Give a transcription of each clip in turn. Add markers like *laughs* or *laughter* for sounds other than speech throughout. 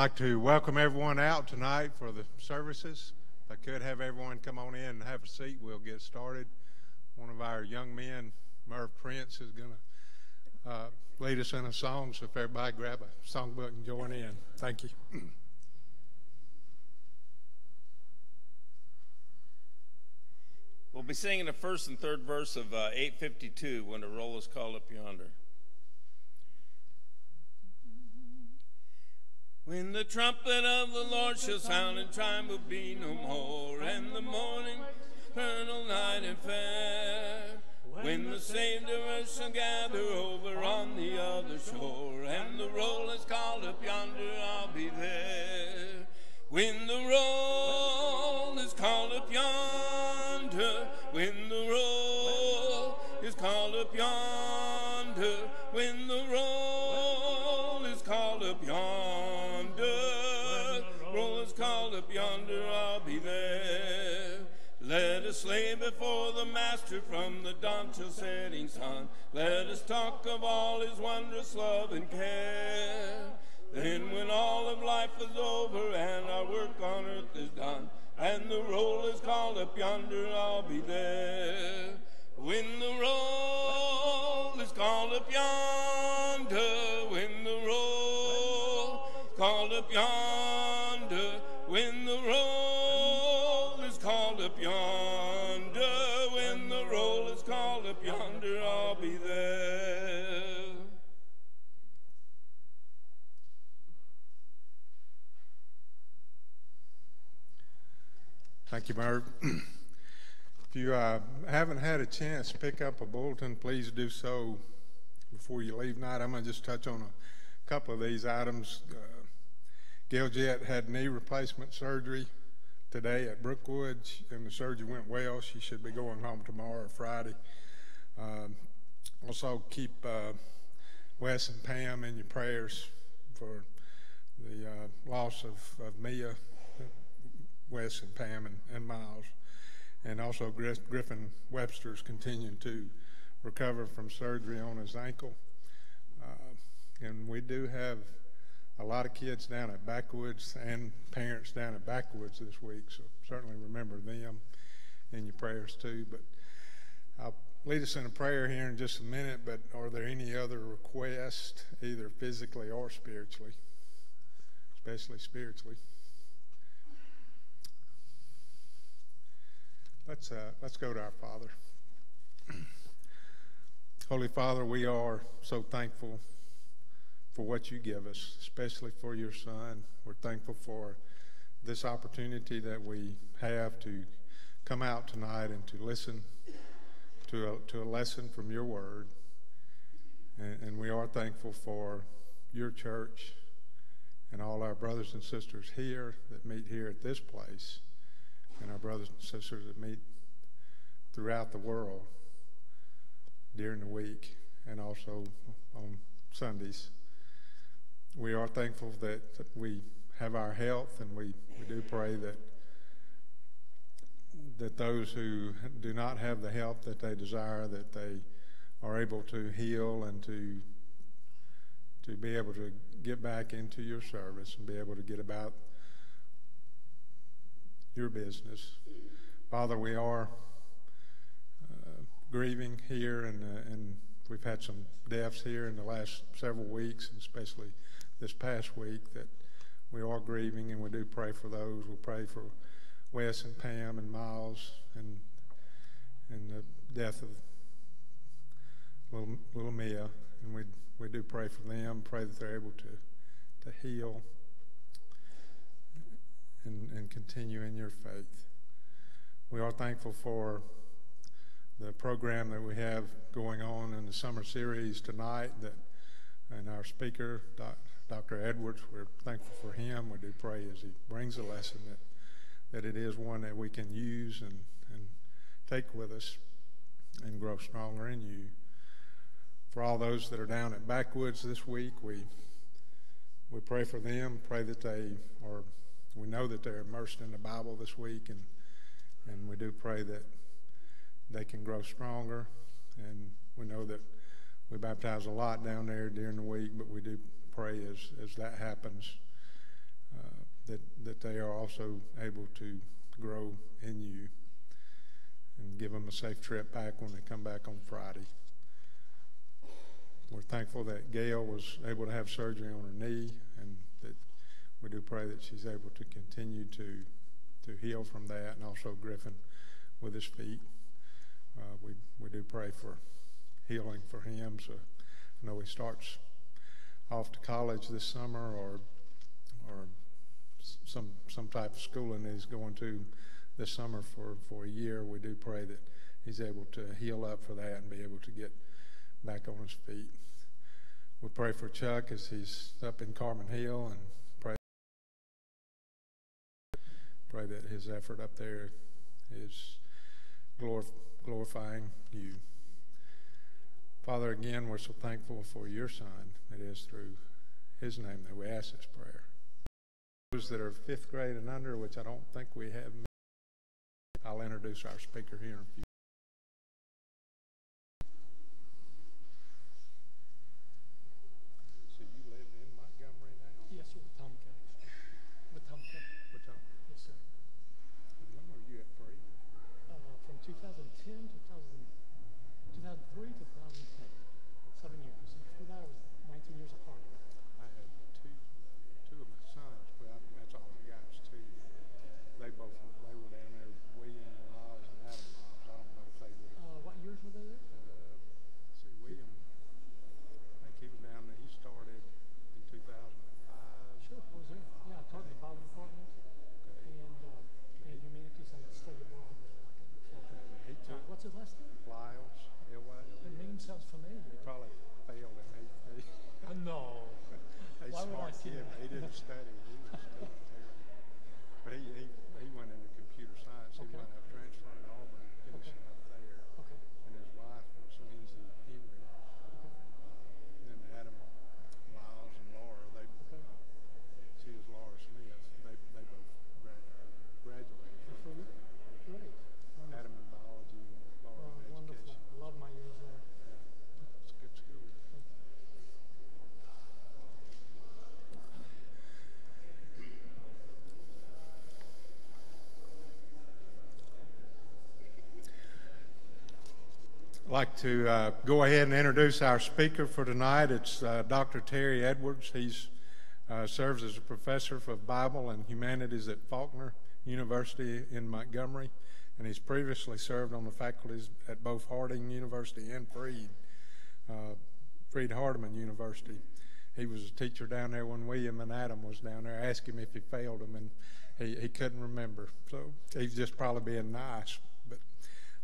I'd like to welcome everyone out tonight for the services. If I could have everyone come on in and have a seat, we'll get started. One of our young men, Merv Prince, is going to uh, lead us in a song. So if everybody grab a songbook and join in. Thank you. We'll be singing the first and third verse of uh, 852 when the roll is called up yonder. When the trumpet of the Lord shall sound and time will be no more, and the morning eternal night and fair. When the saved of us shall gather over on the other shore, and the roll is called up yonder, I'll be there. When the roll is called up yonder, before the Master from the dawn till setting sun. Let us talk of all his wondrous love and care. Then when all of life is over and our work on earth is done, and the roll is called up yonder, I'll be there. When the roll is called up yonder, when the roll called up yonder, Thank you, Merv. *clears throat* if you uh, haven't had a chance to pick up a bulletin, please do so before you leave tonight. I'm going to just touch on a couple of these items. Uh, Gail Jett had knee replacement surgery today at Brookwood, and the surgery went well. She should be going home tomorrow or Friday. Um, also, keep uh, Wes and Pam in your prayers for the uh, loss of, of Mia Wes and Pam and, and Miles. And also Griffin Webster's continuing to recover from surgery on his ankle. Uh, and we do have a lot of kids down at Backwoods and parents down at Backwoods this week, so certainly remember them in your prayers too. But I'll lead us in a prayer here in just a minute, but are there any other requests, either physically or spiritually, especially spiritually? Let's, uh, let's go to our Father. *clears throat* Holy Father, we are so thankful for what you give us, especially for your Son. We're thankful for this opportunity that we have to come out tonight and to listen to a, to a lesson from your word. And, and we are thankful for your church and all our brothers and sisters here that meet here at this place and our brothers and sisters that meet throughout the world during the week and also on Sundays. We are thankful that, that we have our health, and we, we do pray that that those who do not have the health that they desire, that they are able to heal and to to be able to get back into your service and be able to get about your business. Father, we are uh, grieving here, and, uh, and we've had some deaths here in the last several weeks, and especially this past week, that we are grieving, and we do pray for those. We pray for Wes and Pam and Miles and and the death of little, little Mia, and we we do pray for them. Pray that they're able to to heal and, and continue in your faith. We are thankful for the program that we have going on in the summer series tonight that and our speaker, Dr. Edwards, we're thankful for him. We do pray as he brings a lesson that, that it is one that we can use and, and take with us and grow stronger in you. For all those that are down at Backwoods this week, we we pray for them, pray that they are we know that they're immersed in the Bible this week, and and we do pray that they can grow stronger. And we know that we baptize a lot down there during the week, but we do pray as as that happens uh, that, that they are also able to grow in you and give them a safe trip back when they come back on Friday. We're thankful that Gail was able to have surgery on her knee and that we do pray that she's able to continue to, to heal from that and also Griffin with his feet. Uh, we, we do pray for healing for him. So I know he starts off to college this summer or, or some, some type of schooling he's going to this summer for, for a year. We do pray that he's able to heal up for that and be able to get back on his feet. We pray for Chuck as he's up in Carmen Hill and pray that his effort up there is glorif- glorifying you. Father, again, we're so thankful for your Son. It is through his name that we ask this prayer. Those that are fifth grade and under, which I don't think we have, I'll introduce our speaker here in a few. So you live in Montgomery now? Yes, sir, with Tom Kelly. With Tom Kelly, What time? yes, sir. When were you at Free? Uh, from 2010 to 2000, 2003 to 2010, seven years. After that, I was 19 years apart. I had two, two of my sons, but I, that's all I got is two. They both, they were down there, William Laws and Adam Laws. I don't know if they would Uh, what years were they there? Uh, see, William, I think he was down there, he started in two thousand and five. Sure, I was there. Yeah, I taught in the Bible department and, uh, and humanities and studied abroad there. Like a, He uh, took what's his last name? Lyles, L-Y-L-E. The name sounds familiar. He probably failed him, he, he, Uh, no. he's a Why would I smart say kid, that? but he didn't study, he was still terrible. But he, he, he went into computer science, he Okay. wound up transferring to Auburn, and finishing up there. Okay. And his wife was Lindsay Henry. And then Adam Lyles and Laura, they, Okay. uh, she was Laura Smith. They, they both grad, uh, graduated Good for from you. Great. Wonderful. Adam in biology and Laura Uh, in wonderful. education. I love my years there. It's a good school. I'd like to uh, go ahead and introduce our speaker for tonight. It's uh, Dr. Terry Edwards. He uh, serves as a professor of Bible and Humanities at Faulkner University in Montgomery, and he's previously served on the faculties at both Harding University and Freed, uh, Freed Hardeman University. He was a teacher down there when William and Adam was down there. I asked him if he failed them, and he, he couldn't remember. So he's just probably being nice.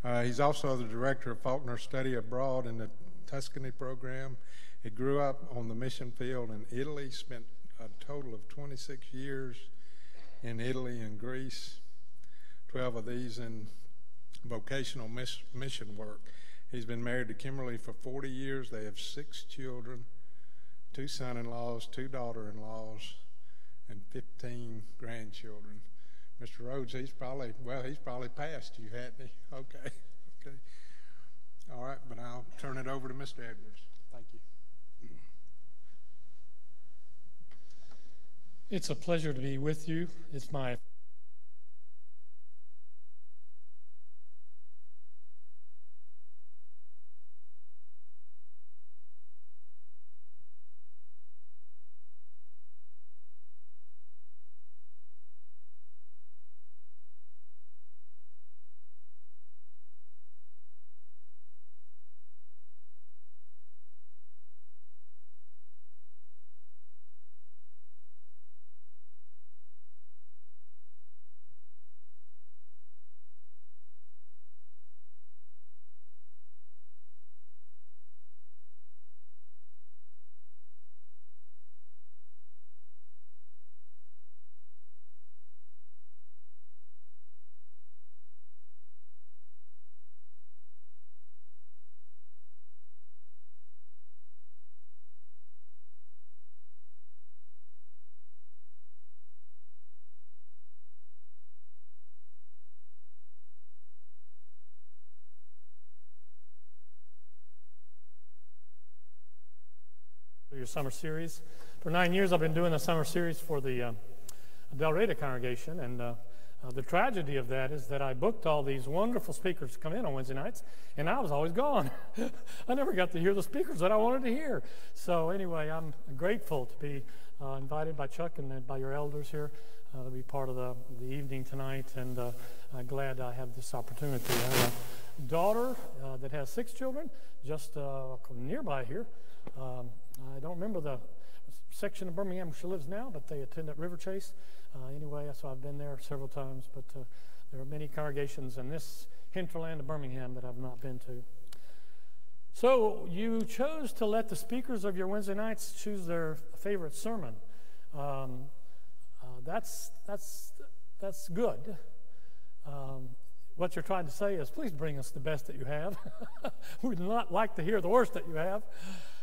Uh, he's also the director of Faulkner Study Abroad in the Tuscany program. He grew up on the mission field in Italy, spent a total of 26 years in Italy and Greece, 12 of these in vocational miss, mission work. He's been married to Kimberly for 40 years. They have six children, two son in laws, two daughter in laws, and 15 grandchildren. Mr. Rhodes, he's probably, well, he's probably passed you, hadn't he? *laughs* Okay, okay. All right, but I'll turn it over to Mr. Edwards. Thank you. It's a pleasure to be with you. It's my your summer series. For nine years, I've been doing the summer series for the uh, Dalraida congregation, and uh, uh, the tragedy of that is that I booked all these wonderful speakers to come in on Wednesday nights, and I was always gone. *laughs* I never got to hear the speakers that I wanted to hear. So, anyway, I'm grateful to be uh, invited by Chuck and by your elders here uh, to be part of the, the evening tonight, and uh, I'm glad I have this opportunity. I have a daughter uh, that has six children just uh, nearby here. Um, I don't remember the section of Birmingham where she lives now, but they attend at River Chase. Uh, anyway, so I've been there several times, but uh, there are many congregations in this hinterland of Birmingham that I've not been to. So you chose to let the speakers of your Wednesday nights choose their favorite sermon. Um, uh, that's that's that's good. Um, what you're trying to say is, please bring us the best that you have. *laughs* We'd not like to hear the worst that you have.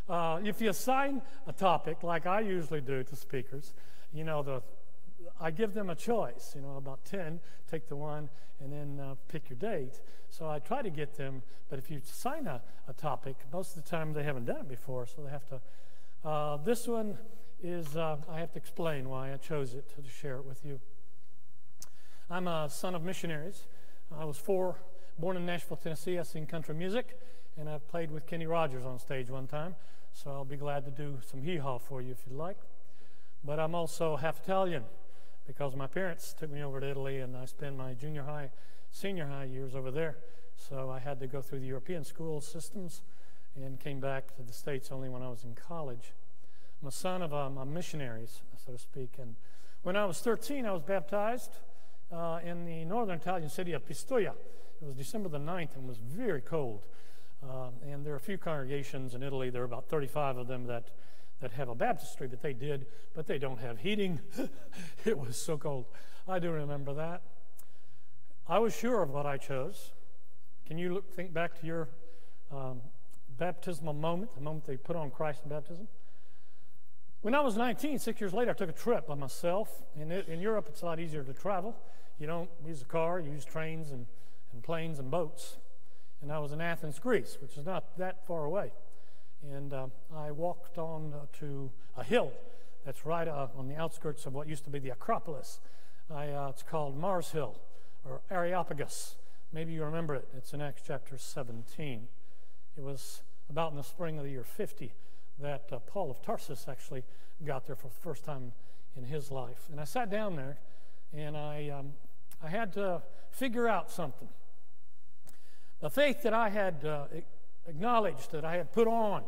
Uh, if you assign a topic, like I usually do to speakers, you know, the I give them a choice, you know, about 10, take the one, and then uh, pick your date. So I try to get them, but if you assign a, a topic, most of the time they haven't done it before, so they have to. Uh, this one is, uh, I have to explain why I chose it to share it with you. I'm a son of missionaries. I was four, born in Nashville, Tennessee. I sing country music, and I've played with Kenny Rogers on stage one time, so I'll be glad to do some hee haw for you if you'd like. But I'm also half Italian because my parents took me over to Italy and I spent my junior high, senior high years over there. So I had to go through the European school systems and came back to the States only when I was in college. I'm a son of um, missionaries, so to speak. And when I was 13, I was baptized uh, in the northern Italian city of Pistoia. It was December the 9th and was very cold. Uh, and there are a few congregations in Italy, there are about 35 of them that that have a baptistry, but they did, but they don't have heating. *laughs* it was so cold. I do remember that. I was sure of what I chose. Can you look, think back to your um, baptismal moment, the moment they put on Christ in baptism? When I was 19, six years later, I took a trip by myself. In, in Europe, it's a lot easier to travel. You don't use a car, you use trains and, and planes and boats. And I was in Athens, Greece, which is not that far away and uh, I walked on uh, to a hill that's right uh, on the outskirts of what used to be the Acropolis. I, uh, it's called Mars Hill or Areopagus. Maybe you remember it. It's in Acts chapter 17. It was about in the spring of the year 50 that uh, Paul of Tarsus actually got there for the first time in his life. And I sat down there and I, um, I had to figure out something. The faith that I had uh, acknowledged that I had put on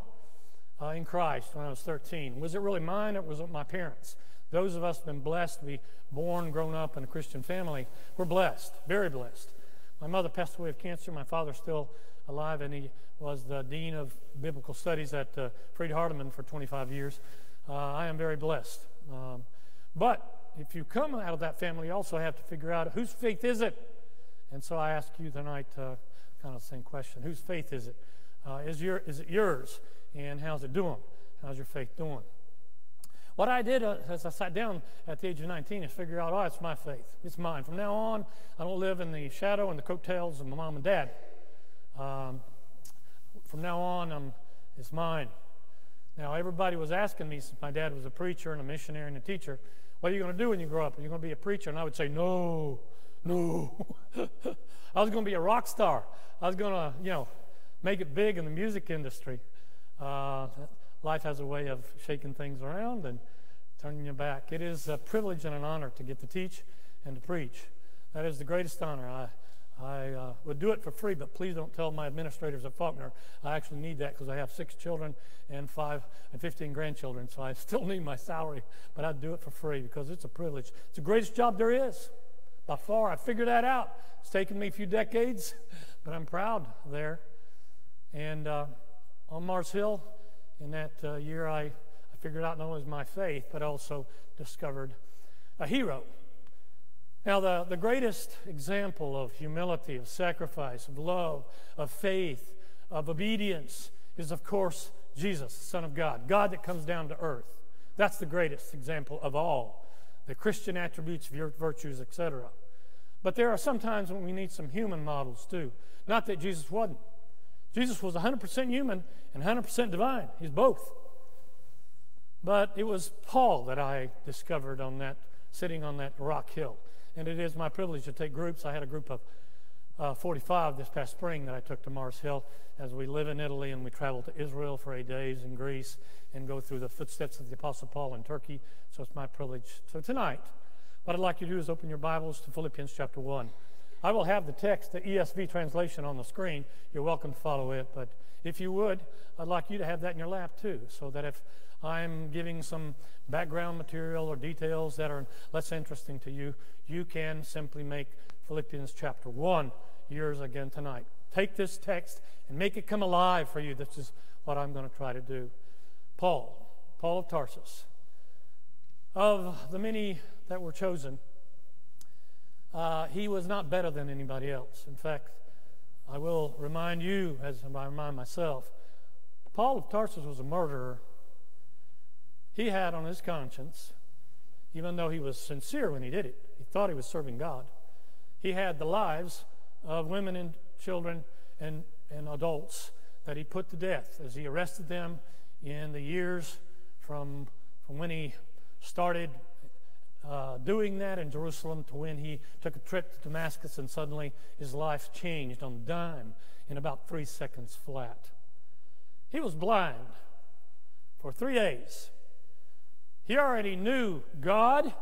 uh, in Christ when I was 13. Was it really mine or was it my parents? Those of us who have been blessed to be born, grown up in a Christian family, we're blessed, very blessed. My mother passed away of cancer. My father's still alive, and he was the dean of biblical studies at uh, Freed-Hardeman for 25 years. Uh, I am very blessed. Um, but if you come out of that family, you also have to figure out whose faith is it. And so I ask you tonight, uh, kind of the same question: Whose faith is it? Uh, is, your, is it yours? And how's it doing? How's your faith doing? What I did uh, as I sat down at the age of 19 is figure out, oh, it's my faith. It's mine. From now on, I don't live in the shadow and the coattails of my mom and dad. Um, from now on, um, it's mine. Now, everybody was asking me, since my dad was a preacher and a missionary and a teacher, what are you going to do when you grow up? Are you going to be a preacher? And I would say, no, no. *laughs* I was going to be a rock star. I was going to, you know, make it big in the music industry. Uh, life has a way of shaking things around and turning you back. It is a privilege and an honor to get to teach and to preach. That is the greatest honor. I, I uh, would do it for free, but please don't tell my administrators at Faulkner I actually need that because I have six children and five and 15 grandchildren, so I *laughs* still need my salary, but I'd do it for free because it's a privilege. It's the greatest job there is. By far, I figured that out. It's taken me a few decades, but I'm proud there. And uh, on Mars Hill, in that uh, year, I, I figured out not only my faith, but also discovered a hero. Now, the, the greatest example of humility, of sacrifice, of love, of faith, of obedience is, of course, Jesus, the Son of God, God that comes down to earth. That's the greatest example of all the Christian attributes, of your virtues, etc. But there are some times when we need some human models too. Not that Jesus wasn't. Jesus was 100% human and 100% divine. He's both. But it was Paul that I discovered on that sitting on that rock hill. And it is my privilege to take groups. I had a group of uh, 45 this past spring that I took to Mars Hill as we live in Italy and we travel to Israel for eight days in Greece and go through the footsteps of the Apostle Paul in Turkey. So it's my privilege. So tonight, what I'd like you to do is open your Bibles to Philippians chapter 1. I will have the text, the ESV translation on the screen. You're welcome to follow it, but if you would, I'd like you to have that in your lap too, so that if I'm giving some background material or details that are less interesting to you, you can simply make Philippians chapter 1 yours again tonight. Take this text and make it come alive for you. This is what I'm going to try to do. Paul, Paul of Tarsus, of the many that were chosen, uh, he was not better than anybody else. In fact, I will remind you, as I remind myself, Paul of Tarsus was a murderer. He had on his conscience, even though he was sincere when he did it, he thought he was serving God. He had the lives of women and children and, and adults that he put to death as he arrested them in the years from, from when he started uh, doing that in Jerusalem to when he took a trip to Damascus and suddenly his life changed on a dime in about three seconds flat. He was blind for three days. He already knew God.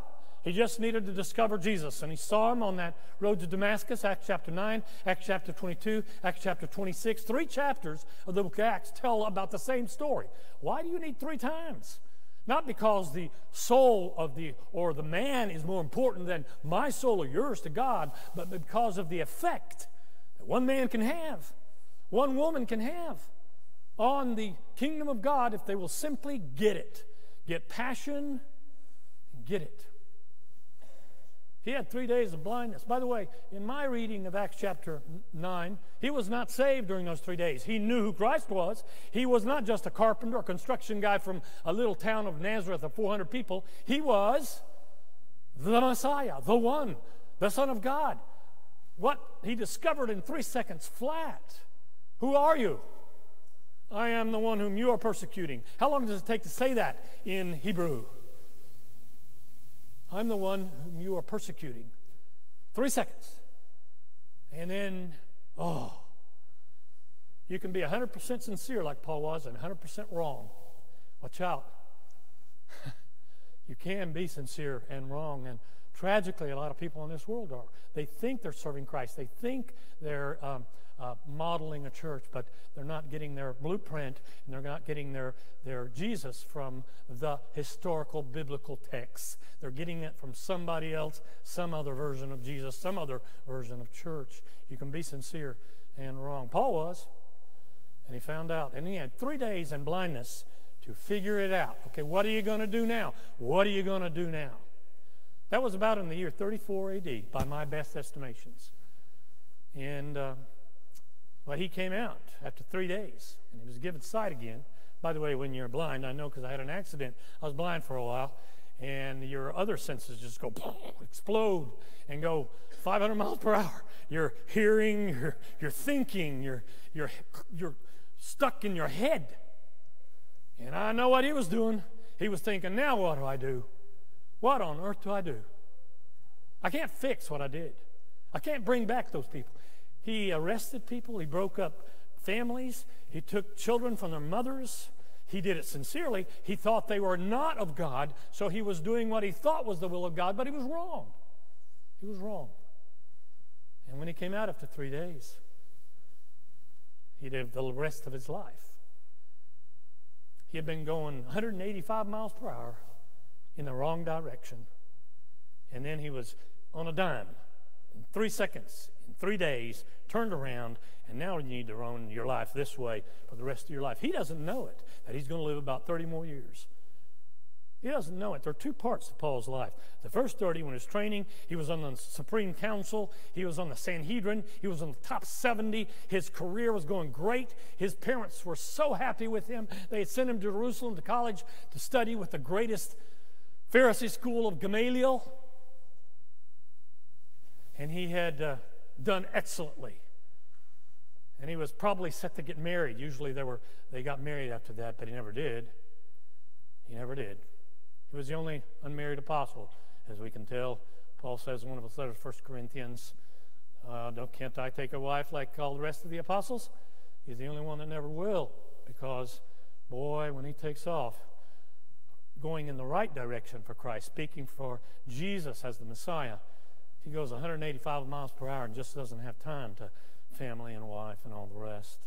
He just needed to discover Jesus. And he saw him on that road to Damascus, Acts chapter 9, Acts chapter 22, Acts chapter 26. Three chapters of the book of Acts tell about the same story. Why do you need three times? Not because the soul of the or the man is more important than my soul or yours to God, but because of the effect that one man can have, one woman can have on the kingdom of God if they will simply get it. Get passion, get it. He had three days of blindness. By the way, in my reading of Acts chapter 9, he was not saved during those three days. He knew who Christ was. He was not just a carpenter or construction guy from a little town of Nazareth of 400 people. He was the Messiah, the one, the Son of God. What he discovered in three seconds flat. Who are you? I am the one whom you are persecuting. How long does it take to say that in Hebrew? I'm the one whom you are persecuting. Three seconds. And then, oh, you can be 100% sincere like Paul was and 100% wrong. Watch out. *laughs* you can be sincere and wrong. And tragically, a lot of people in this world are. They think they're serving Christ, they think they're. Um, uh, modeling a church, but they're not getting their blueprint and they're not getting their, their Jesus from the historical biblical texts. They're getting it from somebody else, some other version of Jesus, some other version of church. You can be sincere and wrong. Paul was, and he found out. And he had three days in blindness to figure it out. Okay, what are you going to do now? What are you going to do now? That was about in the year 34 AD, by my best estimations. And. Uh, well, he came out after three days and he was given sight again. By the way, when you're blind, I know because I had an accident. I was blind for a while, and your other senses just go *laughs* explode and go 500 miles per hour. You're hearing, you're, you're thinking, you're, you're, you're stuck in your head. And I know what he was doing. He was thinking, now what do I do? What on earth do I do? I can't fix what I did. I can't bring back those people. He arrested people, he broke up families, he took children from their mothers. He did it sincerely. He thought they were not of God, so he was doing what he thought was the will of God, but he was wrong. He was wrong. And when he came out after three days, he lived the rest of his life. He had been going 185 miles per hour in the wrong direction. And then he was on a dime in three seconds in three days, turned around, and now you need to run your life this way for the rest of your life. He doesn't know it, that he's going to live about 30 more years. He doesn't know it. There are two parts to Paul's life. The first 30, when he was training, he was on the Supreme Council, he was on the Sanhedrin, he was on the top 70. His career was going great. His parents were so happy with him. They had sent him to Jerusalem to college to study with the greatest Pharisee school of Gamaliel. And he had. Uh, done excellently. And he was probably set to get married. Usually they were they got married after that, but he never did. He never did. He was the only unmarried apostle as we can tell. Paul says in one of his letters, 1 Corinthians, uh, can't I take a wife like all the rest of the apostles? He's the only one that never will, because, boy, when he takes off, going in the right direction for Christ, speaking for Jesus as the Messiah, he goes 185 miles per hour and just doesn't have time to family and wife and all the rest.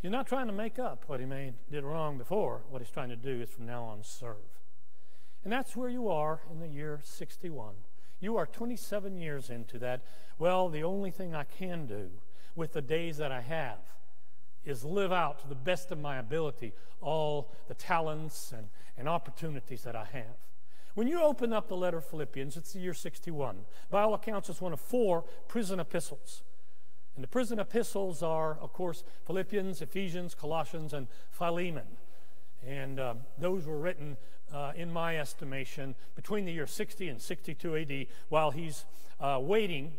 He's not trying to make up what he made, did wrong before. What he's trying to do is from now on serve. And that's where you are in the year 61. You are 27 years into that. Well, the only thing I can do with the days that I have is live out to the best of my ability all the talents and, and opportunities that I have. When you open up the letter of Philippians, it's the year 61. By all accounts, it's one of four prison epistles. And the prison epistles are, of course, Philippians, Ephesians, Colossians, and Philemon. And uh, those were written, uh, in my estimation, between the year 60 and 62 AD, while he's uh, waiting,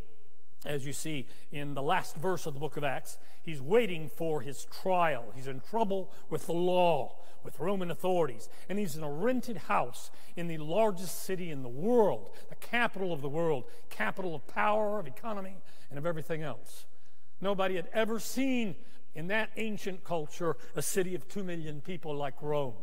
as you see in the last verse of the book of Acts, he's waiting for his trial. He's in trouble with the law, with Roman authorities. And he's in a rented house in the largest city in the world, the capital of the world, capital of power, of economy, and of everything else. Nobody had ever seen in that ancient culture a city of two million people like Rome.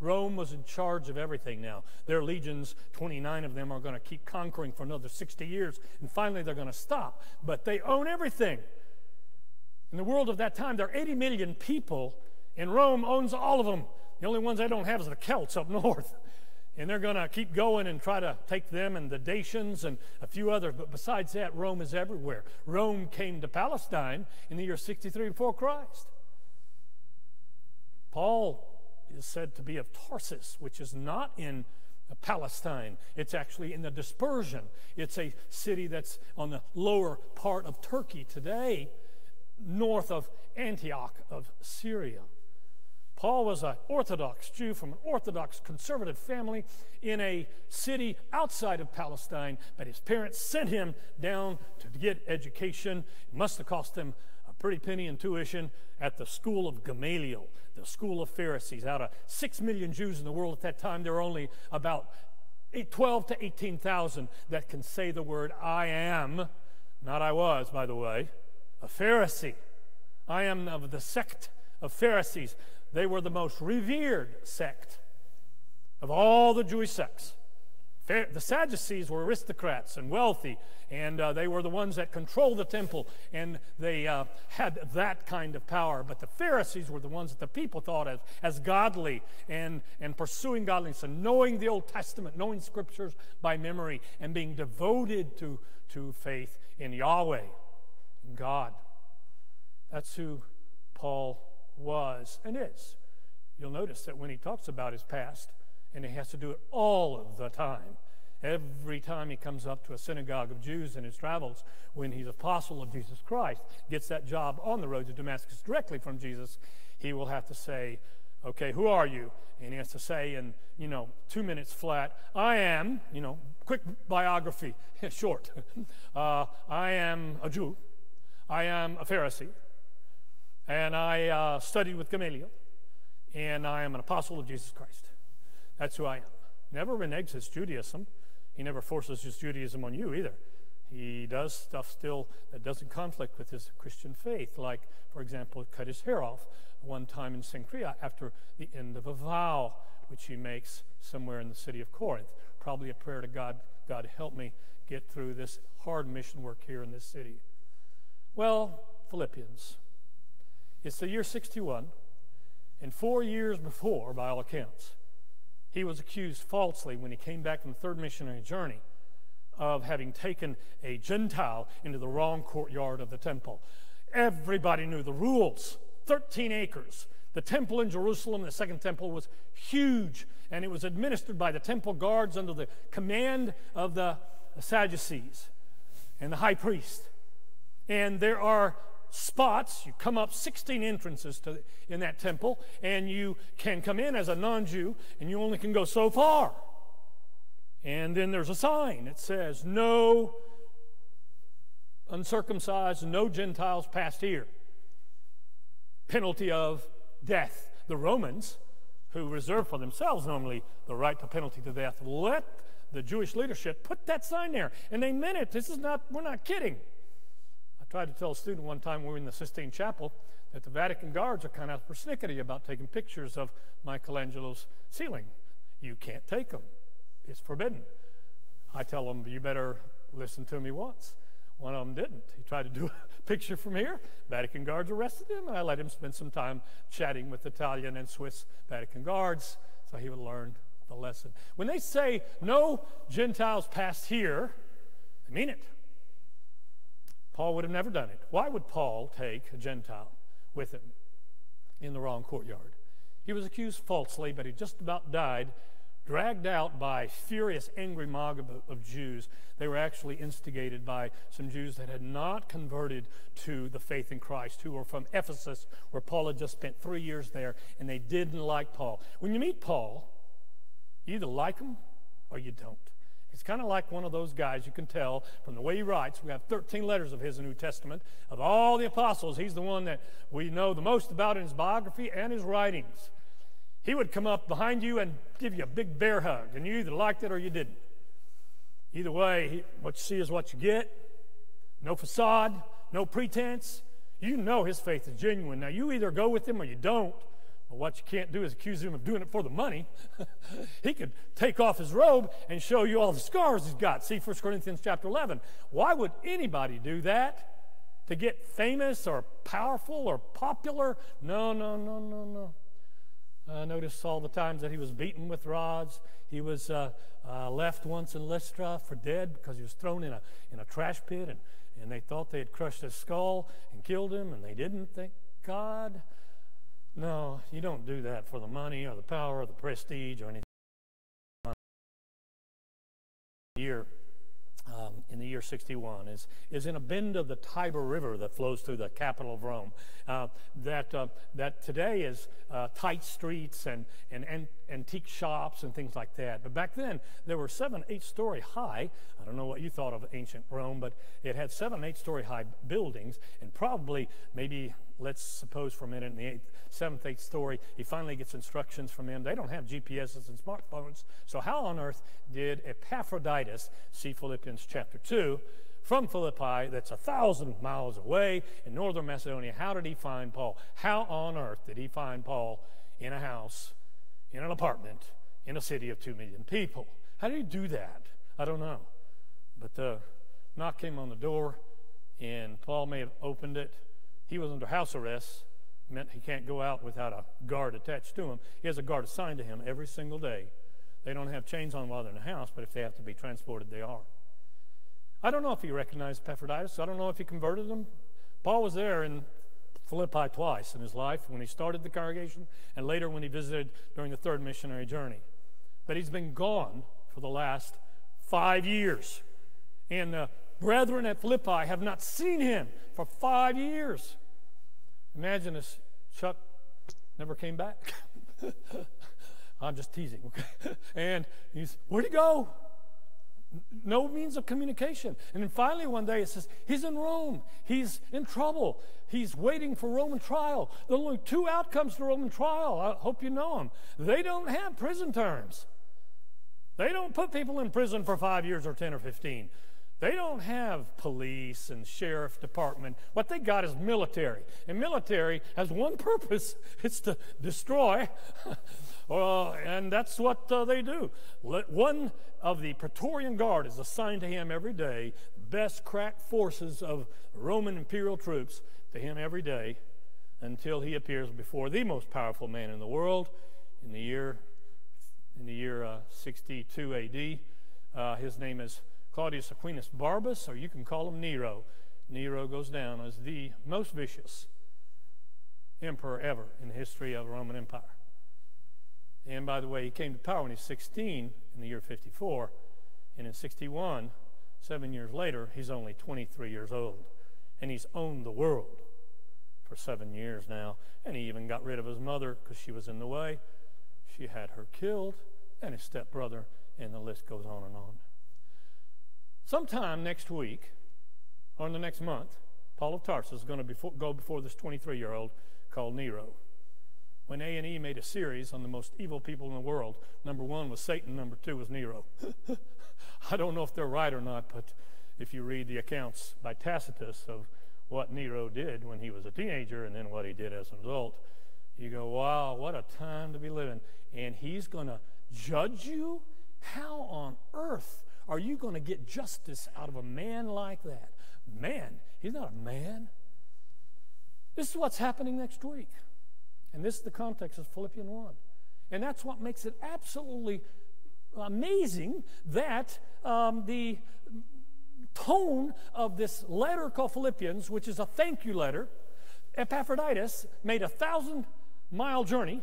Rome was in charge of everything now. Their legions, 29 of them, are going to keep conquering for another 60 years, and finally they're going to stop. But they own everything. In the world of that time, there are 80 million people, and Rome owns all of them. The only ones they don't have is the Celts up *laughs* north and they're going to keep going and try to take them and the Dacians and a few others. But besides that, Rome is everywhere. Rome came to Palestine in the year 63 before Christ. Paul is said to be of Tarsus, which is not in Palestine. It's actually in the dispersion. It's a city that's on the lower part of Turkey today, north of Antioch of Syria. Paul was an Orthodox Jew from an Orthodox conservative family in a city outside of Palestine, but his parents sent him down to get education. It must have cost him pretty penny in tuition at the school of Gamaliel, the school of Pharisees. Out of six million Jews in the world at that time, there were only about 12 to 18,000 that can say the word I am, not I was, by the way, a Pharisee. I am of the sect of Pharisees. They were the most revered sect of all the Jewish sects. The Sadducees were aristocrats and wealthy, and uh, they were the ones that controlled the temple, and they uh, had that kind of power. But the Pharisees were the ones that the people thought of as godly and, and pursuing godliness and knowing the Old Testament, knowing scriptures by memory, and being devoted to, to faith in Yahweh, in God. That's who Paul was, and is. You'll notice that when he talks about his past, and he has to do it all of the time, every time he comes up to a synagogue of Jews in his travels, when he's apostle of Jesus Christ, gets that job on the road to Damascus directly from Jesus, he will have to say, Okay, who are you? And he has to say in, you know, two minutes flat, I am, you know, quick biography, *laughs* short. *laughs* Uh, I am a Jew. I am a Pharisee and I uh, studied with Gamaliel, and I am an apostle of Jesus Christ. That's who I am. Never reneges his Judaism. He never forces his Judaism on you either. He does stuff still that doesn't conflict with his Christian faith, like, for example, cut his hair off one time in Cenchrea after the end of a vow, which he makes somewhere in the city of Corinth. Probably a prayer to God God, help me get through this hard mission work here in this city. Well, Philippians. It's the year 61, and four years before, by all accounts, he was accused falsely when he came back from the third missionary journey of having taken a Gentile into the wrong courtyard of the temple. Everybody knew the rules 13 acres. The temple in Jerusalem, the second temple, was huge, and it was administered by the temple guards under the command of the Sadducees and the high priest. And there are spots. You come up 16 entrances to, in that temple, and you can come in as a non Jew, and you only can go so far. And then there's a sign that says, No uncircumcised, no Gentiles past here. Penalty of death. The Romans, who reserve for themselves normally the right to penalty to death, let the Jewish leadership put that sign there. And they meant it. This is not, we're not kidding. Tried to tell a student one time we were in the Sistine Chapel that the Vatican guards are kind of persnickety about taking pictures of Michelangelo's ceiling. You can't take them, it's forbidden. I tell them, you better listen to me once. One of them didn't. He tried to do a *laughs* picture from here. Vatican guards arrested him, and I let him spend some time chatting with Italian and Swiss Vatican guards so he would learn the lesson. When they say no Gentiles pass here, they mean it. Paul would have never done it. Why would Paul take a Gentile with him in the wrong courtyard? He was accused falsely, but he just about died dragged out by furious, angry mob of, of, Jews. They were actually instigated by some Jews that had not converted to the faith in Christ, who were from Ephesus, where Paul had just spent three years there, and they didn't like Paul. When you meet Paul, you either like him or you don't. It's kind of like one of those guys you can tell from the way he writes. We have 13 letters of his in the New Testament. Of all the apostles, he's the one that we know the most about in his biography and his writings. He would come up behind you and give you a big bear hug, and you either liked it or you didn't. Either way, what you see is what you get. No facade, no pretense. You know his faith is genuine. Now, you either go with him or you don't. But what you can't do is accuse him of doing it for the money. *laughs* he could take off his robe and show you all the scars he's got. See 1 Corinthians chapter 11. Why would anybody do that? To get famous or powerful or popular? No, no, no, no, no. Uh, notice all the times that he was beaten with rods. He was uh, uh, left once in Lystra for dead because he was thrown in a, in a trash pit, and, and they thought they had crushed his skull and killed him, and they didn't. Thank God. No, you don't do that for the money or the power or the prestige or anything. Year um, in the year 61 is, is in a bend of the Tiber River that flows through the capital of Rome. Uh, that, uh, that today is uh, tight streets and, and, and antique shops and things like that. But back then, there were seven, eight story high. I don't know what you thought of ancient Rome, but it had seven, eight story high buildings, and probably maybe let's suppose for a minute in the eighth, seventh, eighth story, he finally gets instructions from him. They don't have GPSs and smartphones. So, how on earth did Epaphroditus, see Philippians chapter 2, from Philippi, that's a thousand miles away in northern Macedonia, how did he find Paul? How on earth did he find Paul in a house, in an apartment, in a city of two million people? How did he do that? I don't know. But the knock came on the door, and Paul may have opened it he was under house arrest, meant he can't go out without a guard attached to him. He has a guard assigned to him every single day. They don't have chains on while they're in the house, but if they have to be transported, they are. I don't know if he recognized Epaphroditus. I don't know if he converted him. Paul was there in Philippi twice in his life when he started the congregation and later when he visited during the third missionary journey. But he's been gone for the last five years. And the brethren at Philippi have not seen him for five years. Imagine this Chuck never came back. *laughs* I'm just teasing, okay? And he's, where'd he go? No means of communication. And then finally one day it says, he's in Rome. He's in trouble. He's waiting for Roman trial. There are only two outcomes to Roman trial. I hope you know them. They don't have prison terms. They don't put people in prison for five years or 10 or 15. They don't have police and sheriff department. What they got is military. And military has one purpose *laughs* it's to destroy. *laughs* uh, and that's what uh, they do. Let one of the Praetorian Guard is assigned to him every day, best crack forces of Roman imperial troops to him every day until he appears before the most powerful man in the world in the year, in the year uh, 62 AD. Uh, his name is Claudius Ahenobarbus, or you can call him Nero. Nero goes down as the most vicious emperor ever in the history of the Roman Empire. And by the way, he came to power when he was 16 in the year 54. And in 61, seven years later, he's only 23 years old. And he's owned the world for seven years now. And he even got rid of his mother because she was in the way. She had her killed, and his stepbrother, and the list goes on and on. Sometime next week or in the next month, Paul of Tarsus is going to go before this 23 year old called Nero. when A&E made a series on the most evil people in the world. Number one was Satan, number two was Nero. *laughs* I don't know if they're right or not, but if you read the accounts by Tacitus of what Nero did when he was a teenager and then what he did as a result, you go, wow, what a time to be living. And he's going to judge you? How on earth are you going to get justice out of a man like that? Man, he's not a man. This is what's happening next week. And this is the context of Philippians 1. And that's what makes it absolutely amazing that um, the tone of this letter called Philippians, which is a thank you letter, Epaphroditus made a thousand mile journey,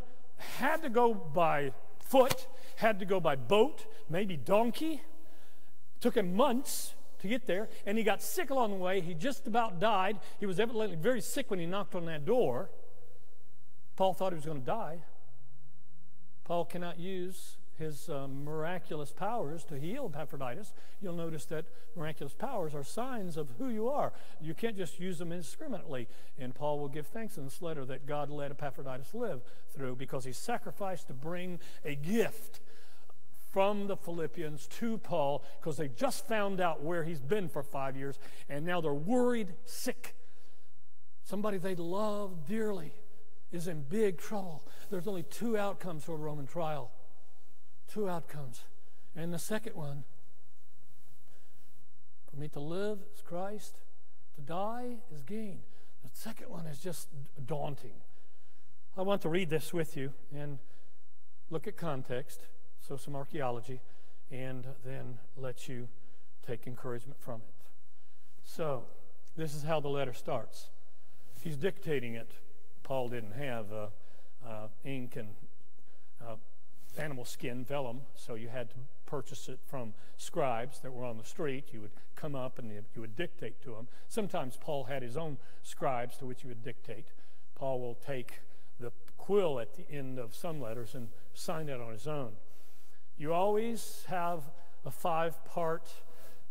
had to go by foot, had to go by boat, maybe donkey. Took him months to get there, and he got sick along the way. He just about died. He was evidently very sick when he knocked on that door. Paul thought he was going to die. Paul cannot use his um, miraculous powers to heal Epaphroditus. You'll notice that miraculous powers are signs of who you are. You can't just use them indiscriminately. And Paul will give thanks in this letter that God let Epaphroditus live through because he sacrificed to bring a gift from the Philippians to Paul because they just found out where he's been for five years and now they're worried, sick. Somebody they love dearly is in big trouble. There's only two outcomes for a Roman trial. Two outcomes. And the second one for me to live is Christ, to die is gain. The second one is just daunting. I want to read this with you and look at context, so some archaeology, and then let you take encouragement from it. So, this is how the letter starts. He's dictating it Paul didn't have uh, uh, ink and uh, animal skin vellum, so you had to purchase it from scribes that were on the street. You would come up and you would dictate to them. Sometimes Paul had his own scribes to which he would dictate. Paul will take the quill at the end of some letters and sign it on his own. You always have a five part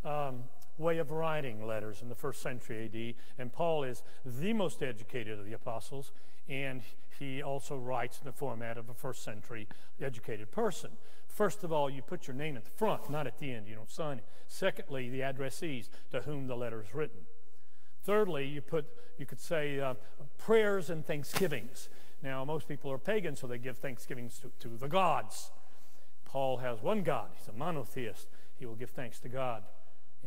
um, way of writing letters in the first century AD, and Paul is the most educated of the apostles, and he also writes in the format of a first century educated person. First of all, you put your name at the front, not at the end. You don't sign it. Secondly, the addressees to whom the letter is written. Thirdly, you put, you could say, uh, prayers and thanksgivings. Now, most people are pagans, so they give thanksgivings to, to the gods. Paul has one God, he's a monotheist. He will give thanks to God.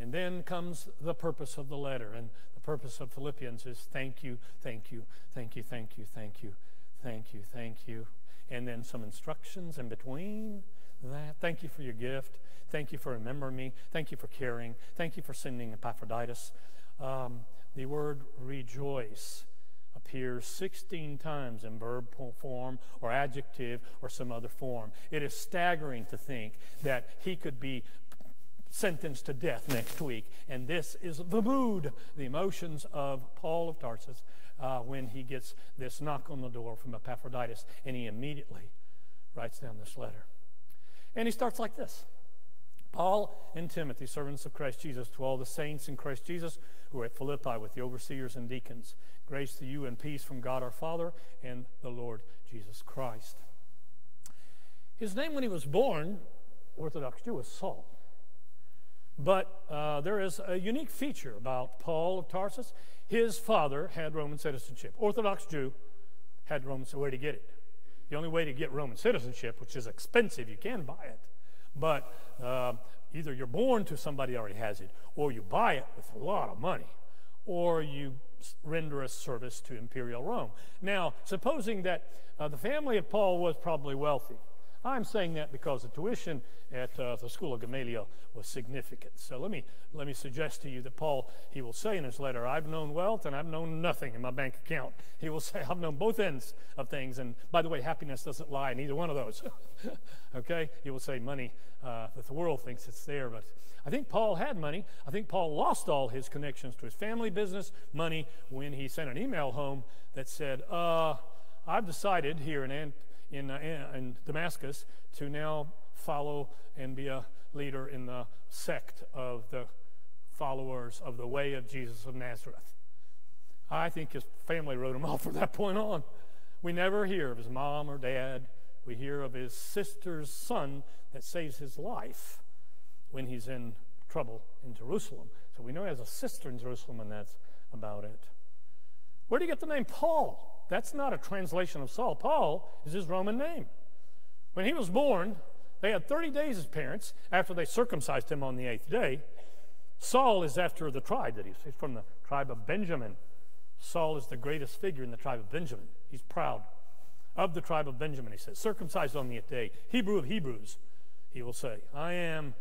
And then comes the purpose of the letter. And the purpose of Philippians is thank you, thank you, thank you, thank you, thank you, thank you, thank you. And then some instructions in between that. Thank you for your gift. Thank you for remembering me. Thank you for caring. Thank you for sending Epaphroditus. Um, the word rejoice appears 16 times in verb form or adjective or some other form. It is staggering to think that he could be sentenced to death next week. And this is the mood, the emotions of Paul of Tarsus uh, when he gets this knock on the door from Epaphroditus. And he immediately writes down this letter. And he starts like this Paul and Timothy, servants of Christ Jesus, to all the saints in Christ Jesus who are at Philippi with the overseers and deacons. Grace to you and peace from God our Father and the Lord Jesus Christ. His name when he was born, Orthodox Jew, was Saul. But uh, there is a unique feature about Paul of Tarsus. His father had Roman citizenship. Orthodox Jew had Roman, so where to get it? The only way to get Roman citizenship, which is expensive, you can buy it, but uh, either you're born to somebody already has it, or you buy it with a lot of money, or you render a service to imperial Rome. Now, supposing that uh, the family of Paul was probably wealthy, I'm saying that because the tuition at uh, the school of Gamaliel was significant. So let me, let me suggest to you that Paul, he will say in his letter, I've known wealth and I've known nothing in my bank account. He will say, I've known both ends of things. And by the way, happiness doesn't lie in either one of those. *laughs* okay? He will say money uh, that the world thinks it's there. But I think Paul had money. I think Paul lost all his connections to his family business, money, when he sent an email home that said, uh, I've decided here in Ant- in, uh, in Damascus to now follow and be a leader in the sect of the followers of the way of Jesus of Nazareth. I think his family wrote him *laughs* off from that point on. We never hear of his mom or dad. We hear of his sister's son that saves his life when he's in trouble in Jerusalem. So we know he has a sister in Jerusalem, and that's about it. Where do you get the name Paul? That's not a translation of Saul. Paul is his Roman name. When he was born, they had 30 days as parents after they circumcised him on the eighth day. Saul is after the tribe that he's, he's from the tribe of Benjamin. Saul is the greatest figure in the tribe of Benjamin. He's proud of the tribe of Benjamin, he says, circumcised on the eighth day, Hebrew of Hebrews, he will say. I am,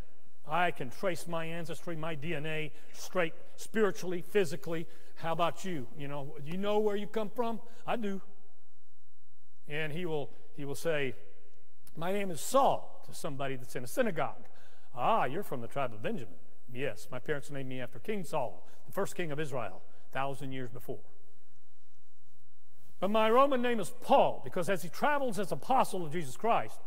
I can trace my ancestry, my DNA straight spiritually, physically. How about you? You know, you know where you come from? I do. And he will, he will say, My name is Saul to somebody that's in a synagogue. Ah, you're from the tribe of Benjamin. Yes, my parents named me after King Saul, the first king of Israel, thousand years before. But my Roman name is Paul because as he travels as apostle of Jesus Christ,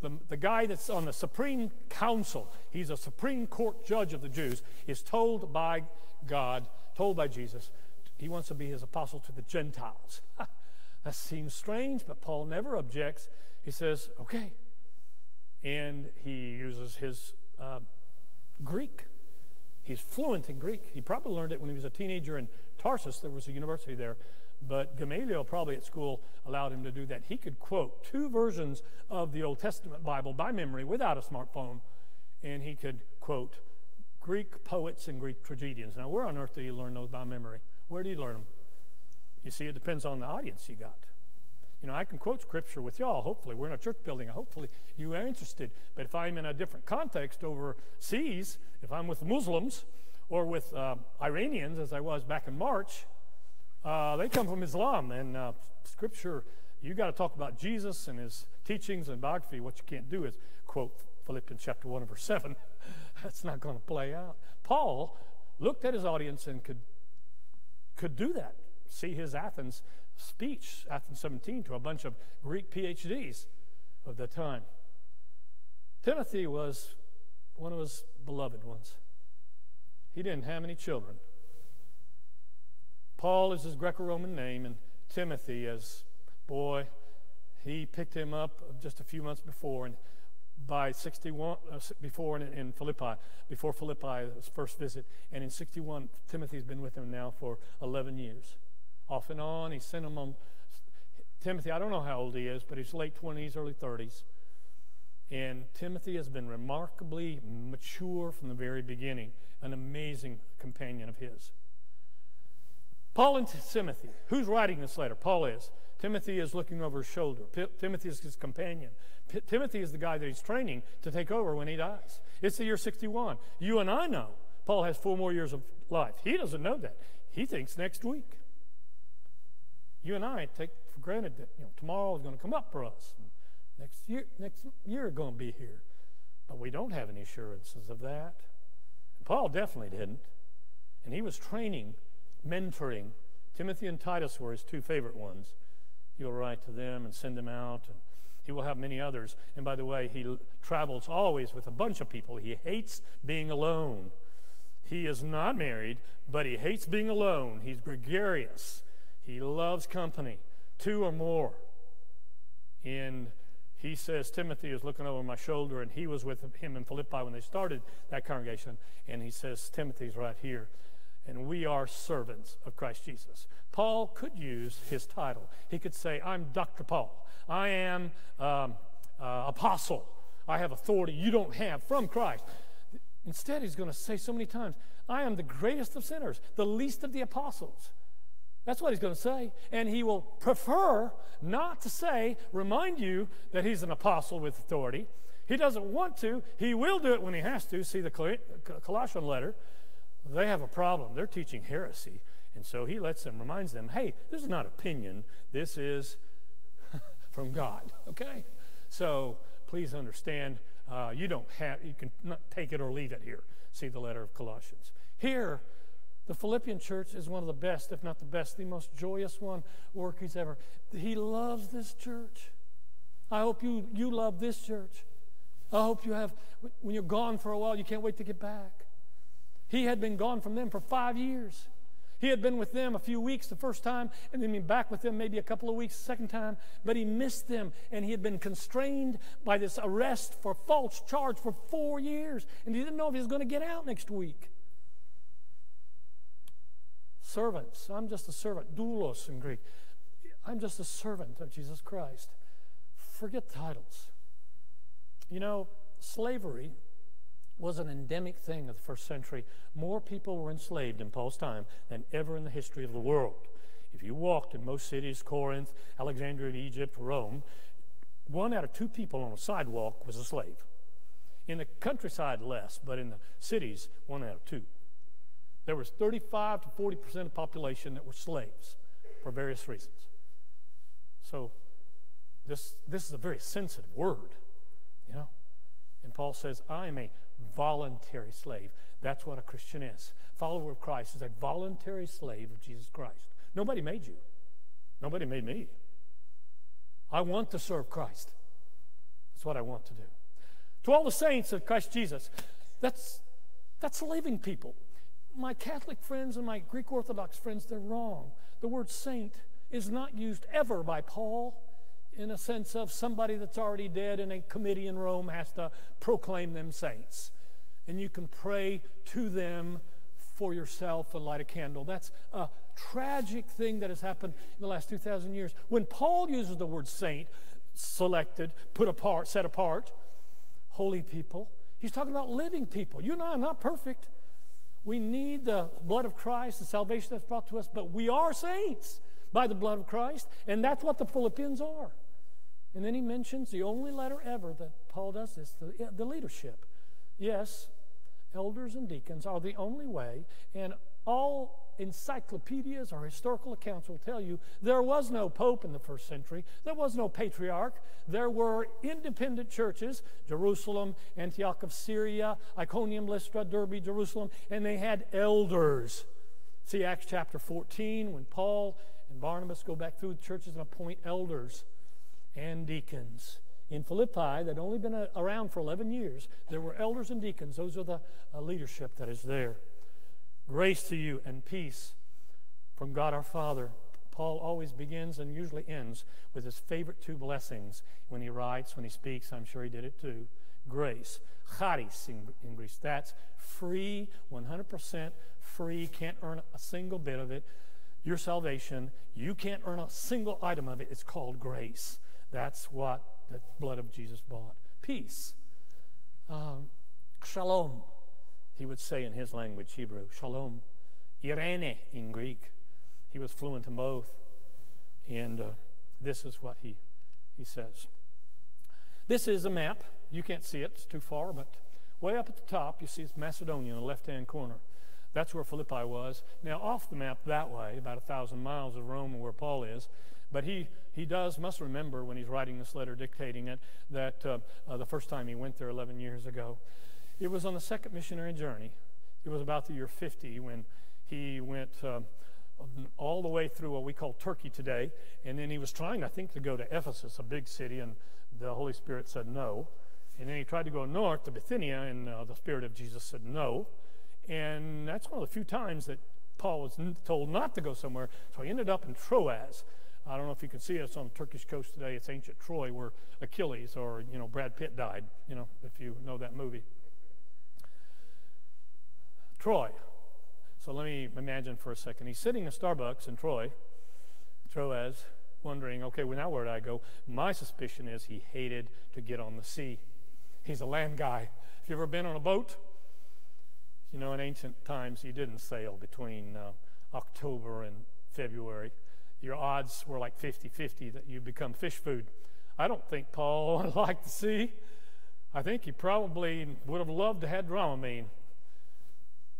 the, the guy that's on the Supreme Council, he's a Supreme Court judge of the Jews, is told by God, told by Jesus, he wants to be his apostle to the Gentiles. *laughs* that seems strange, but Paul never objects. He says, okay. And he uses his uh, Greek. He's fluent in Greek. He probably learned it when he was a teenager in Tarsus. There was a university there. But Gamaliel, probably at school, allowed him to do that. He could quote two versions of the Old Testament Bible by memory without a smartphone, and he could quote Greek poets and Greek tragedians. Now, where on earth do you learn those by memory? Where do you learn them? You see, it depends on the audience you got. You know, I can quote scripture with y'all, hopefully. We're in a church building. Hopefully, you are interested. But if I'm in a different context overseas, if I'm with Muslims or with uh, Iranians, as I was back in March, uh, they come from Islam. And uh, scripture, you got to talk about Jesus and his teachings and biography. What you can't do is quote Philippians chapter 1 and verse 7. *laughs* That's not going to play out. Paul looked at his audience and could, could do that. See his Athens speech, Athens 17, to a bunch of Greek PhDs of the time. Timothy was one of his beloved ones. He didn't have any children. Paul is his Greco Roman name, and Timothy, as boy, he picked him up just a few months before, and by 61, uh, before in, in, Philippi, before Philippi, his first visit, and in 61, Timothy's been with him now for 11 years off and on. He sent him on. Timothy, I don't know how old he is, but he's late 20s, early 30s. And Timothy has been remarkably mature from the very beginning, an amazing companion of his. Paul and Timothy, who's writing this letter? Paul is. Timothy is looking over his shoulder. P- Timothy is his companion. P- Timothy is the guy that he's training to take over when he dies. It's the year 61. You and I know Paul has four more years of life. He doesn't know that. He thinks next week you and I take for granted that you know tomorrow is going to come up for us. Next year, next year, going to be here, but we don't have any assurances of that. And Paul definitely didn't, and he was training, mentoring. Timothy and Titus were his two favorite ones. He'll write to them and send them out, and he will have many others. And by the way, he travels always with a bunch of people. He hates being alone. He is not married, but he hates being alone. He's gregarious. He loves company, two or more. And he says, Timothy is looking over my shoulder, and he was with him in Philippi when they started that congregation. And he says, Timothy's right here. And we are servants of Christ Jesus. Paul could use his title. He could say, I'm Dr. Paul. I am um, uh, apostle. I have authority you don't have from Christ. Instead, he's going to say so many times, I am the greatest of sinners, the least of the apostles. That's what he's going to say. And he will prefer not to say, remind you that he's an apostle with authority. He doesn't want to. He will do it when he has to. See the Colossian letter. They have a problem. They're teaching heresy. And so he lets them, reminds them, hey, this is not opinion. This is *laughs* from God. Okay? So please understand, uh, you don't have, you can take it or leave it here. See the letter of Colossians. Here, the Philippian church is one of the best, if not the best, the most joyous one work he's ever. He loves this church. I hope you, you love this church. I hope you have, when you're gone for a while, you can't wait to get back. He had been gone from them for five years. He had been with them a few weeks the first time, and then been back with them maybe a couple of weeks the second time, but he missed them, and he had been constrained by this arrest for false charge for four years, and he didn't know if he was going to get out next week. Servants, I'm just a servant, doulos in Greek. I'm just a servant of Jesus Christ. Forget titles. You know, slavery was an endemic thing of the first century. More people were enslaved in Paul's time than ever in the history of the world. If you walked in most cities, Corinth, Alexandria of Egypt, Rome, one out of two people on a sidewalk was a slave. In the countryside, less, but in the cities, one out of two. There was 35 to 40 percent of the population that were slaves for various reasons. So this, this is a very sensitive word, you know. And Paul says, I am a voluntary slave. That's what a Christian is. Follower of Christ is a voluntary slave of Jesus Christ. Nobody made you. Nobody made me. I want to serve Christ. That's what I want to do. To all the saints of Christ Jesus, that's, that's living people. My Catholic friends and my Greek Orthodox friends, they're wrong. The word saint is not used ever by Paul in a sense of somebody that's already dead and a committee in Rome has to proclaim them saints. And you can pray to them for yourself and light a candle. That's a tragic thing that has happened in the last 2,000 years. When Paul uses the word saint, selected, put apart, set apart, holy people, he's talking about living people. You and I are not perfect. We need the blood of Christ, the salvation that's brought to us, but we are saints by the blood of Christ, and that's what the Philippians are. And then he mentions the only letter ever that Paul does this the, the leadership. Yes, elders and deacons are the only way, and all encyclopedias or historical accounts will tell you there was no pope in the first century, there was no patriarch, there were independent churches Jerusalem, Antioch of Syria, Iconium, Lystra, Derbe, Jerusalem, and they had elders. See Acts chapter 14 when Paul and Barnabas go back through the churches and appoint elders and deacons. In Philippi, that only been a, around for 11 years, there were elders and deacons. Those are the uh, leadership that is there. Grace to you and peace from God our Father. Paul always begins and usually ends with his favorite two blessings when he writes, when he speaks. I'm sure he did it too. Grace, charis in, in Greece. That's free, 100% free. Can't earn a single bit of it. Your salvation, you can't earn a single item of it. It's called grace. That's what the blood of Jesus bought. Peace. Um, shalom, he would say in his language, Hebrew. Shalom. Irene in Greek. He was fluent in both. And uh, this is what he, he says. This is a map. You can't see it, it's too far, but way up at the top, you see it's Macedonia in the left hand corner. That's where Philippi was. Now, off the map that way, about a thousand miles of Rome, where Paul is, but he, he does, must remember when he's writing this letter, dictating it, that uh, uh, the first time he went there 11 years ago, it was on the second missionary journey. It was about the year 50 when he went uh, all the way through what we call Turkey today. And then he was trying, I think, to go to Ephesus, a big city, and the Holy Spirit said no. And then he tried to go north to Bithynia, and uh, the Spirit of Jesus said no. And that's one of the few times that Paul was told not to go somewhere. So he ended up in Troas. I don't know if you can see us on the Turkish coast today. It's ancient Troy where Achilles or, you know, Brad Pitt died, you know, if you know that movie. Troy. So let me imagine for a second. He's sitting in Starbucks in Troy, Troas, wondering, okay, well, now where do I go? My suspicion is he hated to get on the sea. He's a land guy. Have you ever been on a boat? You know, in ancient times, you didn't sail between uh, October and February your odds were like 50 50 that you become fish food. I don't think Paul liked the sea. I think he probably would have loved to have Dramamine.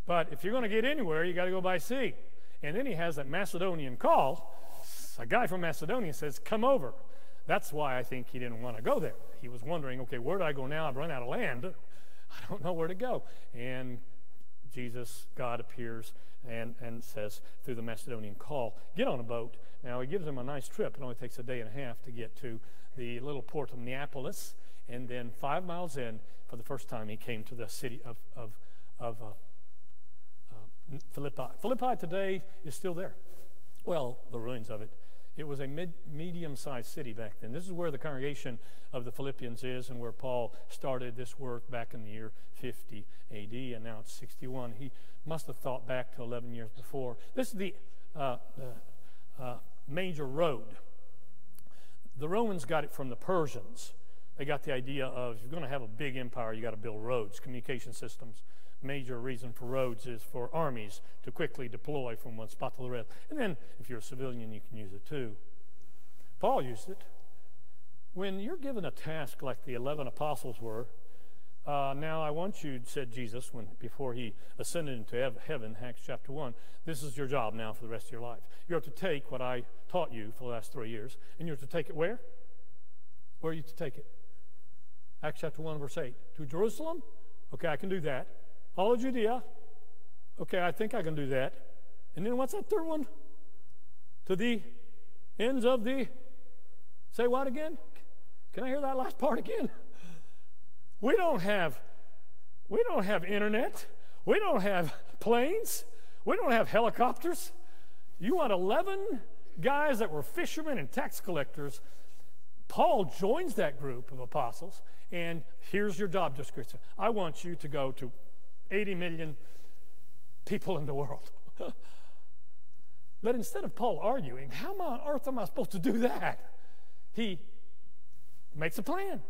But if you're going to get anywhere, you got to go by sea. And then he has that Macedonian call. A guy from Macedonia says, Come over. That's why I think he didn't want to go there. He was wondering, okay, where do I go now? I've run out of land. *laughs* I don't know where to go. And Jesus, God appears and, and says through the Macedonian call, get on a boat. Now, he gives them a nice trip. It only takes a day and a half to get to the little port of Neapolis. And then five miles in, for the first time, he came to the city of, of, of uh, uh, Philippi. Philippi today is still there. Well, the ruins of it. It was a mid, medium sized city back then. This is where the congregation of the Philippians is and where Paul started this work back in the year 50 AD, and now it's 61. He must have thought back to 11 years before. This is the uh, uh, major road. The Romans got it from the Persians. They got the idea of if you're going to have a big empire, you got to build roads, communication systems major reason for roads is for armies to quickly deploy from one spot to the rest. And then, if you're a civilian, you can use it too. Paul used it. When you're given a task like the 11 apostles were, uh, now I want you, said Jesus, when before he ascended into heaven, Acts chapter 1, this is your job now for the rest of your life. You're to take what I taught you for the last three years, and you're to take it where? Where are you to take it? Acts chapter 1, verse 8. To Jerusalem? Okay, I can do that. All of Judea. Okay, I think I can do that. And then what's that third one? To the ends of the. Say what again? Can I hear that last part again? We don't have we don't have internet. We don't have planes. We don't have helicopters. You want 11 guys that were fishermen and tax collectors. Paul joins that group of apostles, and here's your job description. I want you to go to 80 million people in the world. *laughs* but instead of Paul arguing, how on earth am I supposed to do that? He makes a plan.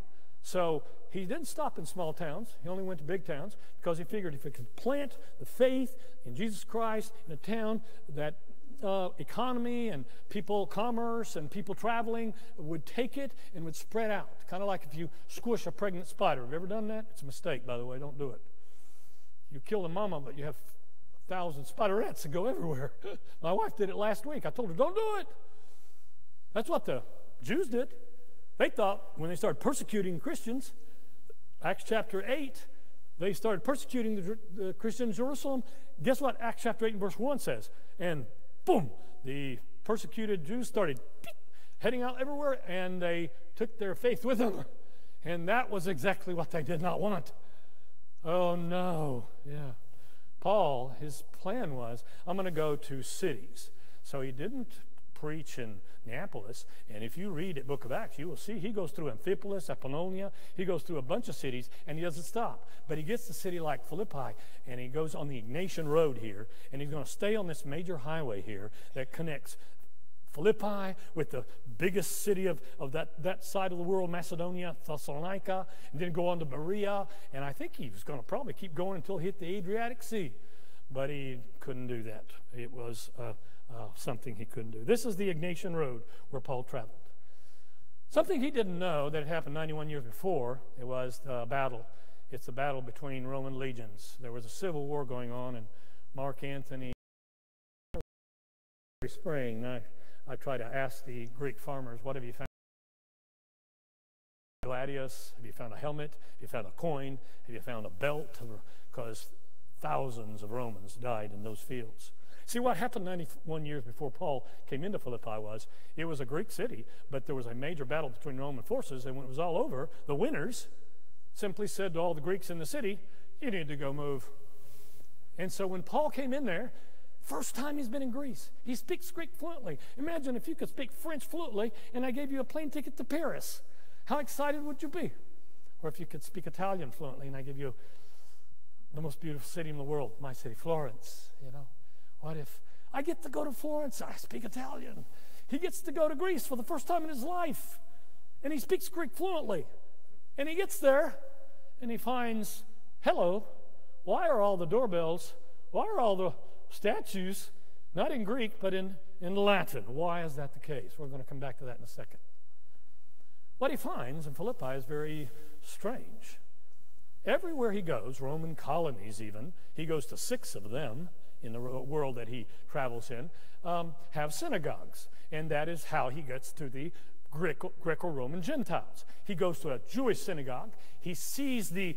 So he didn't stop in small towns. He only went to big towns because he figured if he could plant the faith in Jesus Christ in a town, that uh, economy and people commerce and people traveling would take it and would spread out. Kind of like if you squish a pregnant spider. Have you ever done that? It's a mistake, by the way. Don't do it. You kill the mama, but you have a thousand spiderets that go everywhere. *laughs* My wife did it last week. I told her, don't do it. That's what the Jews did. They thought when they started persecuting Christians, Acts chapter 8, they started persecuting the, the Christians in Jerusalem. Guess what Acts chapter 8 and verse 1 says? And boom, the persecuted Jews started heading out everywhere and they took their faith with them. And that was exactly what they did not want. Oh no, yeah. Paul, his plan was, I'm going to go to cities. So he didn't preach in Neapolis. And if you read the book of Acts, you will see he goes through Amphipolis, Apollonia. He goes through a bunch of cities, and he doesn't stop. But he gets to a city like Philippi, and he goes on the Egnatian Road here, and he's going to stay on this major highway here that connects Philippi with the biggest city of, of that, that side of the world, Macedonia, Thessalonica, and then go on to Berea. And I think he was going to probably keep going until he hit the Adriatic Sea. But he couldn't do that. It was uh, something he couldn't do. This is the Egnatian Road where Paul traveled. Something he didn't know that had happened 91 years before, it was the battle. It's the battle between Roman legions. There was a civil war going on, and Mark Antony every spring. I I try to ask the Greek farmers, what have you found? Gladius? Have you found a helmet? Have you found a coin? Have you found a belt? Because thousands of Romans died in those fields. See, what happened 91 years before Paul came into Philippi was it was a Greek city, but there was a major battle between Roman forces, and when it was all over, the winners simply said to all the Greeks in the city, You need to go move. And so when Paul came in there, First time he's been in Greece. He speaks Greek fluently. Imagine if you could speak French fluently and I gave you a plane ticket to Paris. How excited would you be? Or if you could speak Italian fluently and I give you the most beautiful city in the world, my city, Florence, you know. What if I get to go to Florence, I speak Italian. He gets to go to Greece for the first time in his life and he speaks Greek fluently. And he gets there and he finds, hello, why are all the doorbells, why are all the statues, not in Greek, but in, in Latin. Why is that the case? We're going to come back to that in a second. What he finds in Philippi is very strange. Everywhere he goes, Roman colonies even, he goes to six of them in the world that he travels in, um, have synagogues. And that is how he gets to the Greco Roman Gentiles. He goes to a Jewish synagogue, he sees the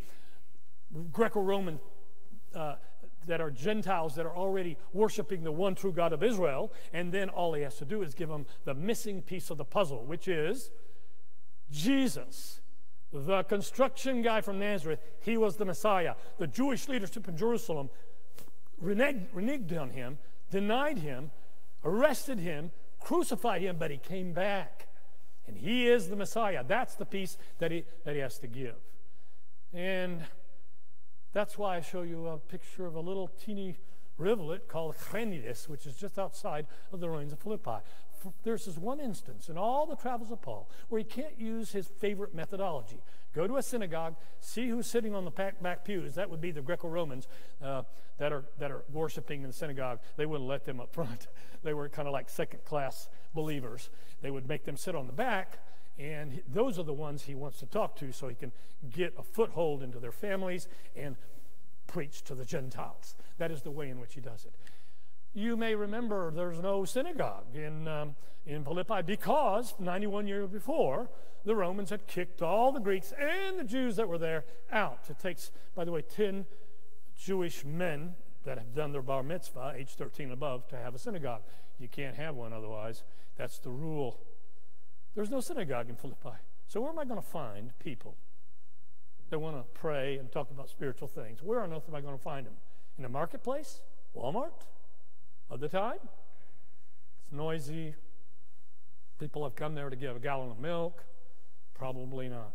Greco Roman uh, that are Gentiles that are already worshiping the one true God of Israel. And then all he has to do is give them the missing piece of the puzzle, which is Jesus, the construction guy from Nazareth. He was the Messiah. The Jewish leadership in Jerusalem reneged, reneged on him, denied him, arrested him, crucified him, but he came back. And he is the Messiah. That's the piece that he, that he has to give. And that's why I show you a picture of a little teeny rivulet called Crenides, which is just outside of the ruins of Philippi. There's this one instance in all the travels of Paul where he can't use his favorite methodology. Go to a synagogue, see who's sitting on the back pews. That would be the Greco Romans uh, that, are, that are worshiping in the synagogue. They wouldn't let them up front. *laughs* they were kind of like second class believers. They would make them sit on the back, and those are the ones he wants to talk to so he can get a foothold into their families and preach to the Gentiles. That is the way in which he does it. You may remember there's no synagogue in, um, in Philippi because 91 years before, the Romans had kicked all the Greeks and the Jews that were there out. It takes, by the way, 10 Jewish men that have done their bar mitzvah, age 13 and above, to have a synagogue. You can't have one otherwise. That's the rule. There's no synagogue in Philippi. So, where am I going to find people that want to pray and talk about spiritual things? Where on earth am I going to find them? In a marketplace? Walmart? Of the time? It's noisy. People have come there to give a gallon of milk. Probably not.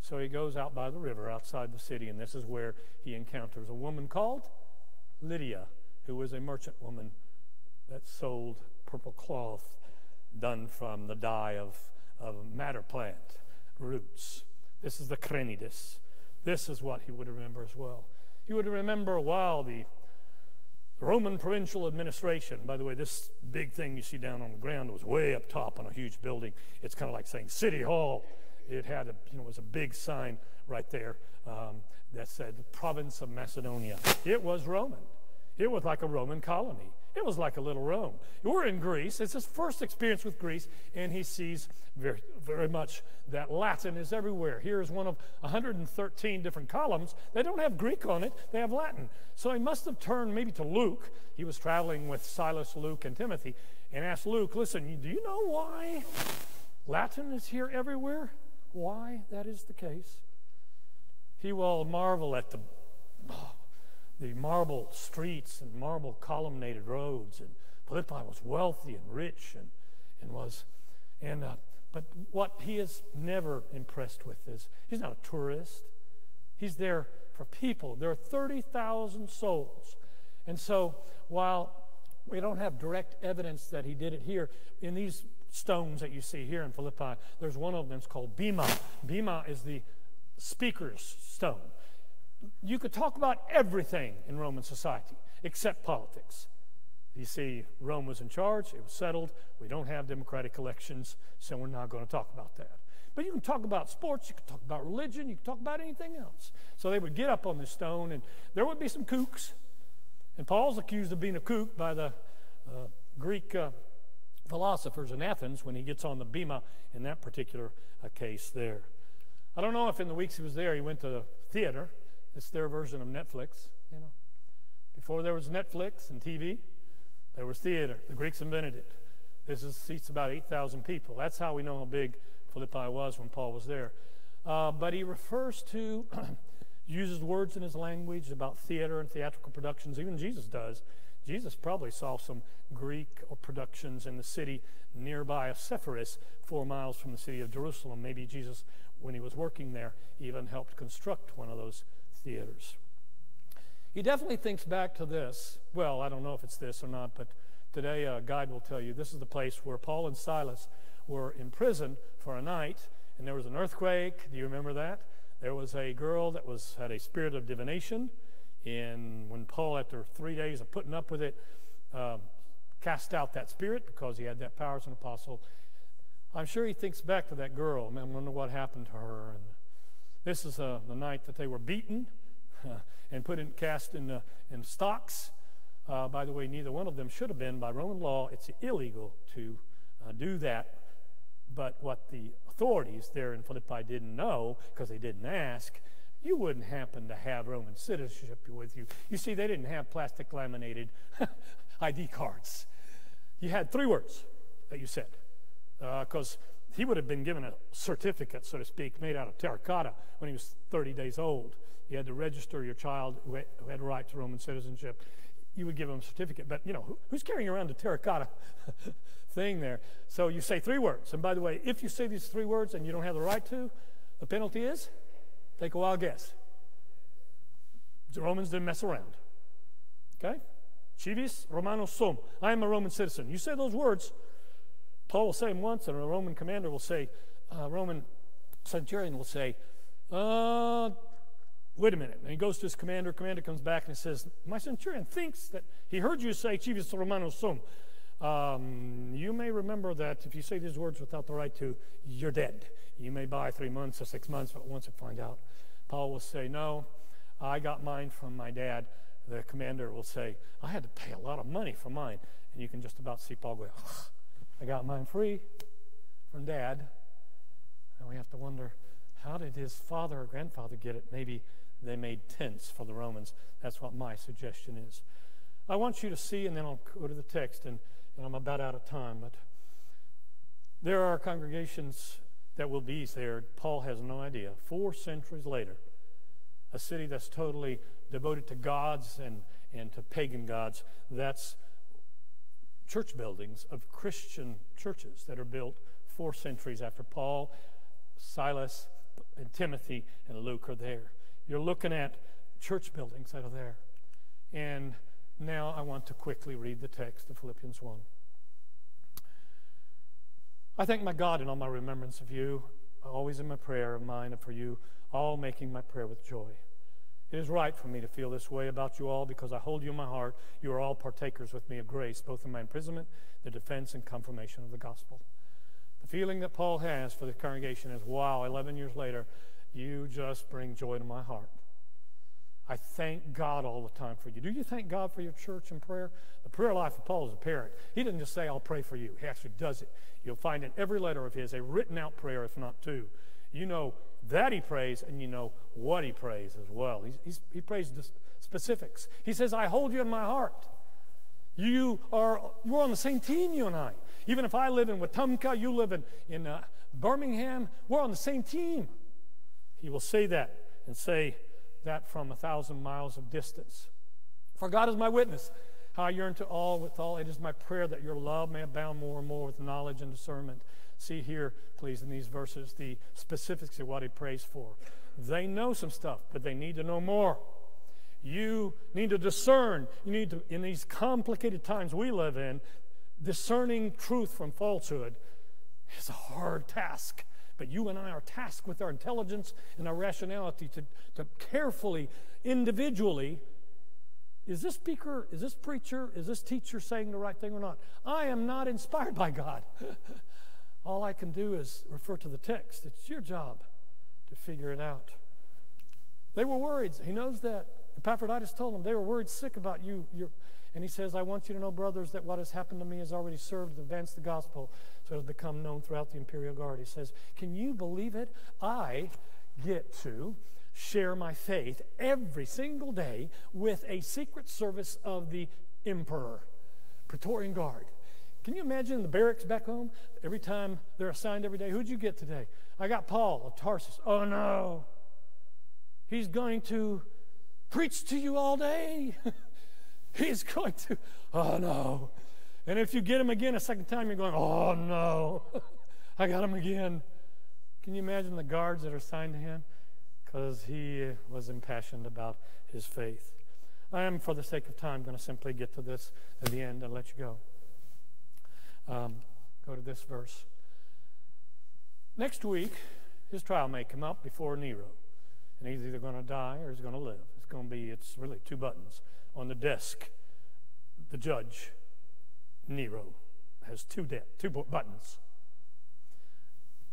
So he goes out by the river outside the city, and this is where he encounters a woman called Lydia, who was a merchant woman that sold purple cloth done from the dye of, of madder plant roots. This is the Crenides. This is what he would remember as well. He would remember while the Roman provincial administration, by the way, this big thing you see down on the ground was way up top on a huge building. It's kind of like saying City Hall. It had a, you know, was a big sign right there um, that said province of Macedonia. It was Roman. It was like a Roman colony. It was like a little Rome. We're in Greece. It's his first experience with Greece, and he sees very, very much that Latin is everywhere. Here is one of 113 different columns. They don't have Greek on it, they have Latin. So he must have turned maybe to Luke. He was traveling with Silas, Luke, and Timothy, and asked Luke, Listen, do you know why Latin is here everywhere? Why that is the case? He will marvel at the. Oh, the marble streets and marble columnaded roads. And Philippi was wealthy and rich and, and was, and, uh, but what he is never impressed with is he's not a tourist. He's there for people. There are 30,000 souls. And so while we don't have direct evidence that he did it here, in these stones that you see here in Philippi, there's one of them that's called Bema. Bema is the speaker's stone you could talk about everything in Roman society except politics. You see, Rome was in charge, it was settled. We don't have democratic elections, so we're not going to talk about that. But you can talk about sports, you can talk about religion, you can talk about anything else. So they would get up on this stone, and there would be some kooks. And Paul's accused of being a kook by the uh, Greek uh, philosophers in Athens when he gets on the bema in that particular uh, case there. I don't know if in the weeks he was there he went to the theater it's their version of Netflix, you know. Before there was Netflix and TV, there was theater. The Greeks invented it. This is, seats about 8,000 people. That's how we know how big Philippi was when Paul was there. Uh, but he refers to, *clears throat* uses words in his language about theater and theatrical productions. Even Jesus does. Jesus probably saw some Greek productions in the city nearby of Sepphoris, four miles from the city of Jerusalem. Maybe Jesus, when he was working there, even helped construct one of those theaters. He definitely thinks back to this. Well, I don't know if it's this or not, but today a guide will tell you this is the place where Paul and Silas were imprisoned for a night, and there was an earthquake. Do you remember that? There was a girl that was had a spirit of divination, and when Paul, after three days of putting up with it, uh, cast out that spirit because he had that power as an apostle. I'm sure he thinks back to that girl. I wonder what happened to her and this is uh, the night that they were beaten *laughs* and put in, cast in, uh, in stocks. Uh, by the way, neither one of them should have been. By Roman law, it's illegal to uh, do that. But what the authorities there in Philippi didn't know, because they didn't ask, you wouldn't happen to have Roman citizenship with you. You see, they didn't have plastic laminated *laughs* ID cards. You had three words that you said, because uh, he would have been given a certificate, so to speak, made out of terracotta when he was 30 days old. You had to register your child who had, had right to Roman citizenship. you would give them a certificate. But, you know, who, who's carrying around a terracotta *laughs* thing there? So you say three words. And by the way, if you say these three words and you don't have the right to, the penalty is take a wild guess. The Romans didn't mess around. Okay? Civis Romanus sum. I am a Roman citizen. You say those words, Paul will say once, and a Roman commander will say, a Roman centurion will say, uh, wait a minute. And he goes to his commander. Commander comes back and he says, My centurion thinks that he heard you say Civis Romanus sum. Um, you may remember that if you say these words without the right to, you're dead. You may buy three months or six months, but once you find out, Paul will say, No, I got mine from my dad. The commander will say, I had to pay a lot of money for mine. And you can just about see Paul go, I got mine free from dad. And we have to wonder, how did his father or grandfather get it? Maybe they made tents for the Romans. That's what my suggestion is. I want you to see, and then I'll go to the text, and, and I'm about out of time, but there are congregations that will be there. Paul has no idea. Four centuries later, a city that's totally devoted to gods and, and to pagan gods, that's church buildings of Christian churches that are built four centuries after Paul, Silas, and Timothy and Luke are there. You're looking at church buildings that are there. And now I want to quickly read the text of Philippians 1. I thank my God in all my remembrance of you, always in my prayer of mine and for you, all making my prayer with joy. It is right for me to feel this way about you all because I hold you in my heart. You are all partakers with me of grace, both in my imprisonment, the defense, and confirmation of the gospel. The feeling that Paul has for the congregation is wow, 11 years later, you just bring joy to my heart. I thank God all the time for you. Do you thank God for your church and prayer? The prayer life of Paul is apparent. He didn't just say, I'll pray for you. He actually does it. You'll find in every letter of his a written out prayer, if not two. You know that he prays, and you know what he prays as well. He's, he's, he prays the specifics. He says, I hold you in my heart. You are, we're on the same team, you and I. Even if I live in Wetumpka, you live in, in uh, Birmingham, we're on the same team. He will say that and say, that from a thousand miles of distance. For God is my witness, how I yearn to all with all. It is my prayer that your love may abound more and more with knowledge and discernment. See here, please, in these verses, the specifics of what he prays for. They know some stuff, but they need to know more. You need to discern. You need to, in these complicated times we live in, discerning truth from falsehood is a hard task. But you and I are tasked with our intelligence and our rationality to, to carefully, individually, is this speaker, is this preacher, is this teacher saying the right thing or not? I am not inspired by God. *laughs* All I can do is refer to the text. It's your job to figure it out. They were worried. He knows that. Epaphroditus told them they were worried sick about you. You're, and he says, I want you to know, brothers, that what has happened to me has already served to advance the gospel so it has become known throughout the imperial guard. He says, Can you believe it? I get to share my faith every single day with a secret service of the emperor, Praetorian Guard. Can you imagine the barracks back home? Every time they're assigned every day, who'd you get today? I got Paul of Tarsus. Oh no. He's going to preach to you all day. *laughs* He's going to, oh no. And if you get him again a second time, you're going, oh no, *laughs* I got him again. Can you imagine the guards that are assigned to him? Because he was impassioned about his faith. I am, for the sake of time, going to simply get to this at the end and let you go. Um, go to this verse. Next week, his trial may come up before Nero. And he's either going to die or he's going to live. It's going to be, it's really two buttons on the desk. The judge Nero has two, de- two buttons.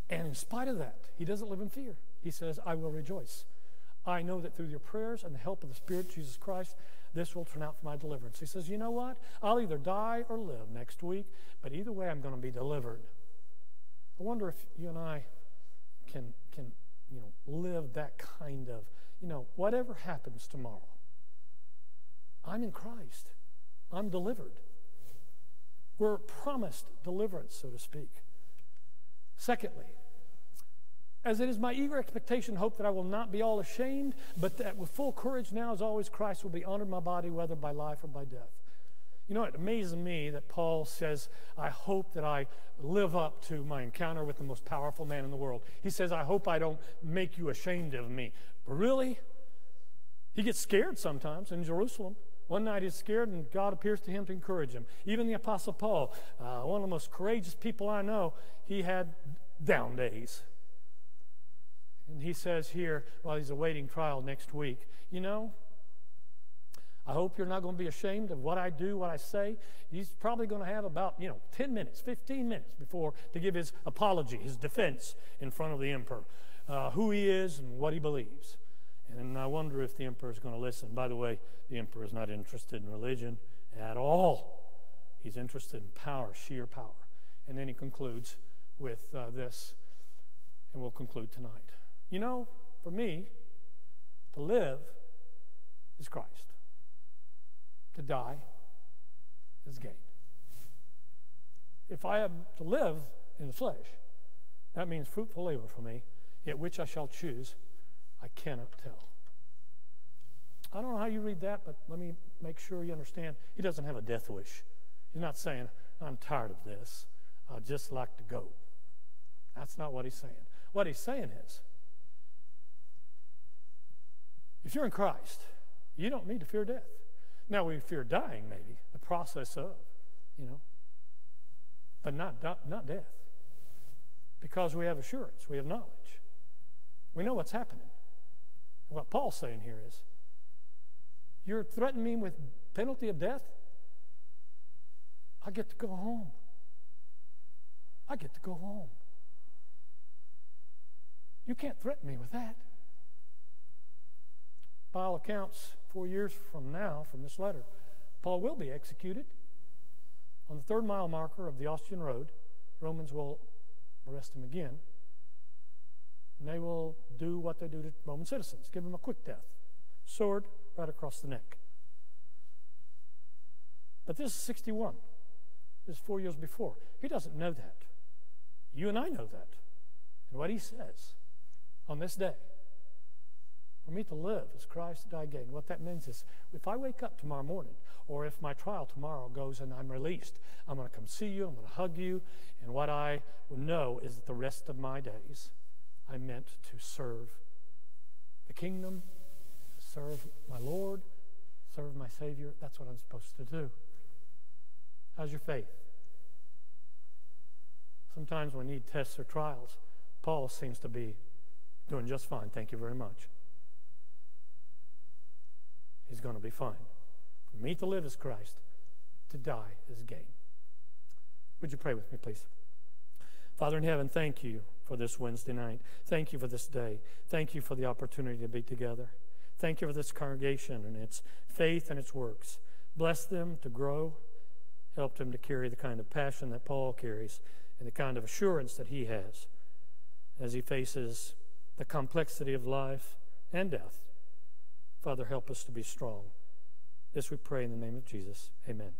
And in spite of that, he doesn't live in fear. He says, I will rejoice. I know that through your prayers and the help of the Spirit, Jesus Christ, this will turn out for my deliverance. He says, You know what? I'll either die or live next week, but either way, I'm going to be delivered. I wonder if you and I can, can you know, live that kind of, you know, whatever happens tomorrow, I'm in Christ. I'm delivered. We're promised deliverance, so to speak. Secondly, as it is my eager expectation hope that I will not be all ashamed, but that with full courage now, as always, Christ will be honored in my body, whether by life or by death. You know, it amazes me that Paul says, I hope that I live up to my encounter with the most powerful man in the world. He says, I hope I don't make you ashamed of me. But really? He gets scared sometimes in Jerusalem. One night he's scared, and God appears to him to encourage him. Even the Apostle Paul, uh, one of the most courageous people I know, he had down days. And he says here, while he's awaiting trial next week, you know, I hope you're not going to be ashamed of what I do, what I say. He's probably going to have about, you know, 10 minutes, 15 minutes before to give his apology, his defense in front of the emperor, uh, who he is and what he believes. And I wonder if the emperor is going to listen. By the way, the emperor is not interested in religion at all. He's interested in power, sheer power. And then he concludes with uh, this, and we'll conclude tonight. You know, for me, to live is Christ to die is gain. If I am to live in the flesh, that means fruitful labor for me, yet which I shall choose, I cannot tell. I don't know how you read that, but let me make sure you understand. He doesn't have a death wish. He's not saying, I'm tired of this. I'd just like to go. That's not what he's saying. What he's saying is, if you're in Christ, you don't need to fear death. Now we fear dying, maybe, the process of, you know, but not, not, death. Because we have assurance, we have knowledge. We know what's happening. What Paul's saying here is, you're threatening me with penalty of death? I get to go home. I get to go home. You can't threaten me with that. All accounts, four years from now, from this letter, Paul will be executed. On the third mile marker of the Ostian Road, Romans will arrest him again. And they will do what they do to Roman citizens give him a quick death, sword right across the neck. But this is 61. This is four years before. He doesn't know that. You and I know that. And what he says on this day for me to live is Christ to die gain. What that means is if I wake up tomorrow morning, or if my trial tomorrow goes and I'm released, I'm going to come see you, I'm going to hug you, and what I will know is that the rest of my days I meant to serve the kingdom, serve my Lord, serve my Savior. That's what I'm supposed to do. How's your faith? Sometimes we need tests or trials. Paul seems to be doing just fine. Thank you very much is going to be fine. For me to live is Christ, to die is gain. Would you pray with me, please? Father in heaven, thank you for this Wednesday night. Thank you for this day. Thank you for the opportunity to be together. Thank you for this congregation and its faith and its works. Bless them to grow. Help them to carry the kind of passion that Paul carries and the kind of assurance that he has as he faces the complexity of life and death. Father, help us to be strong. This we pray in the name of Jesus. Amen.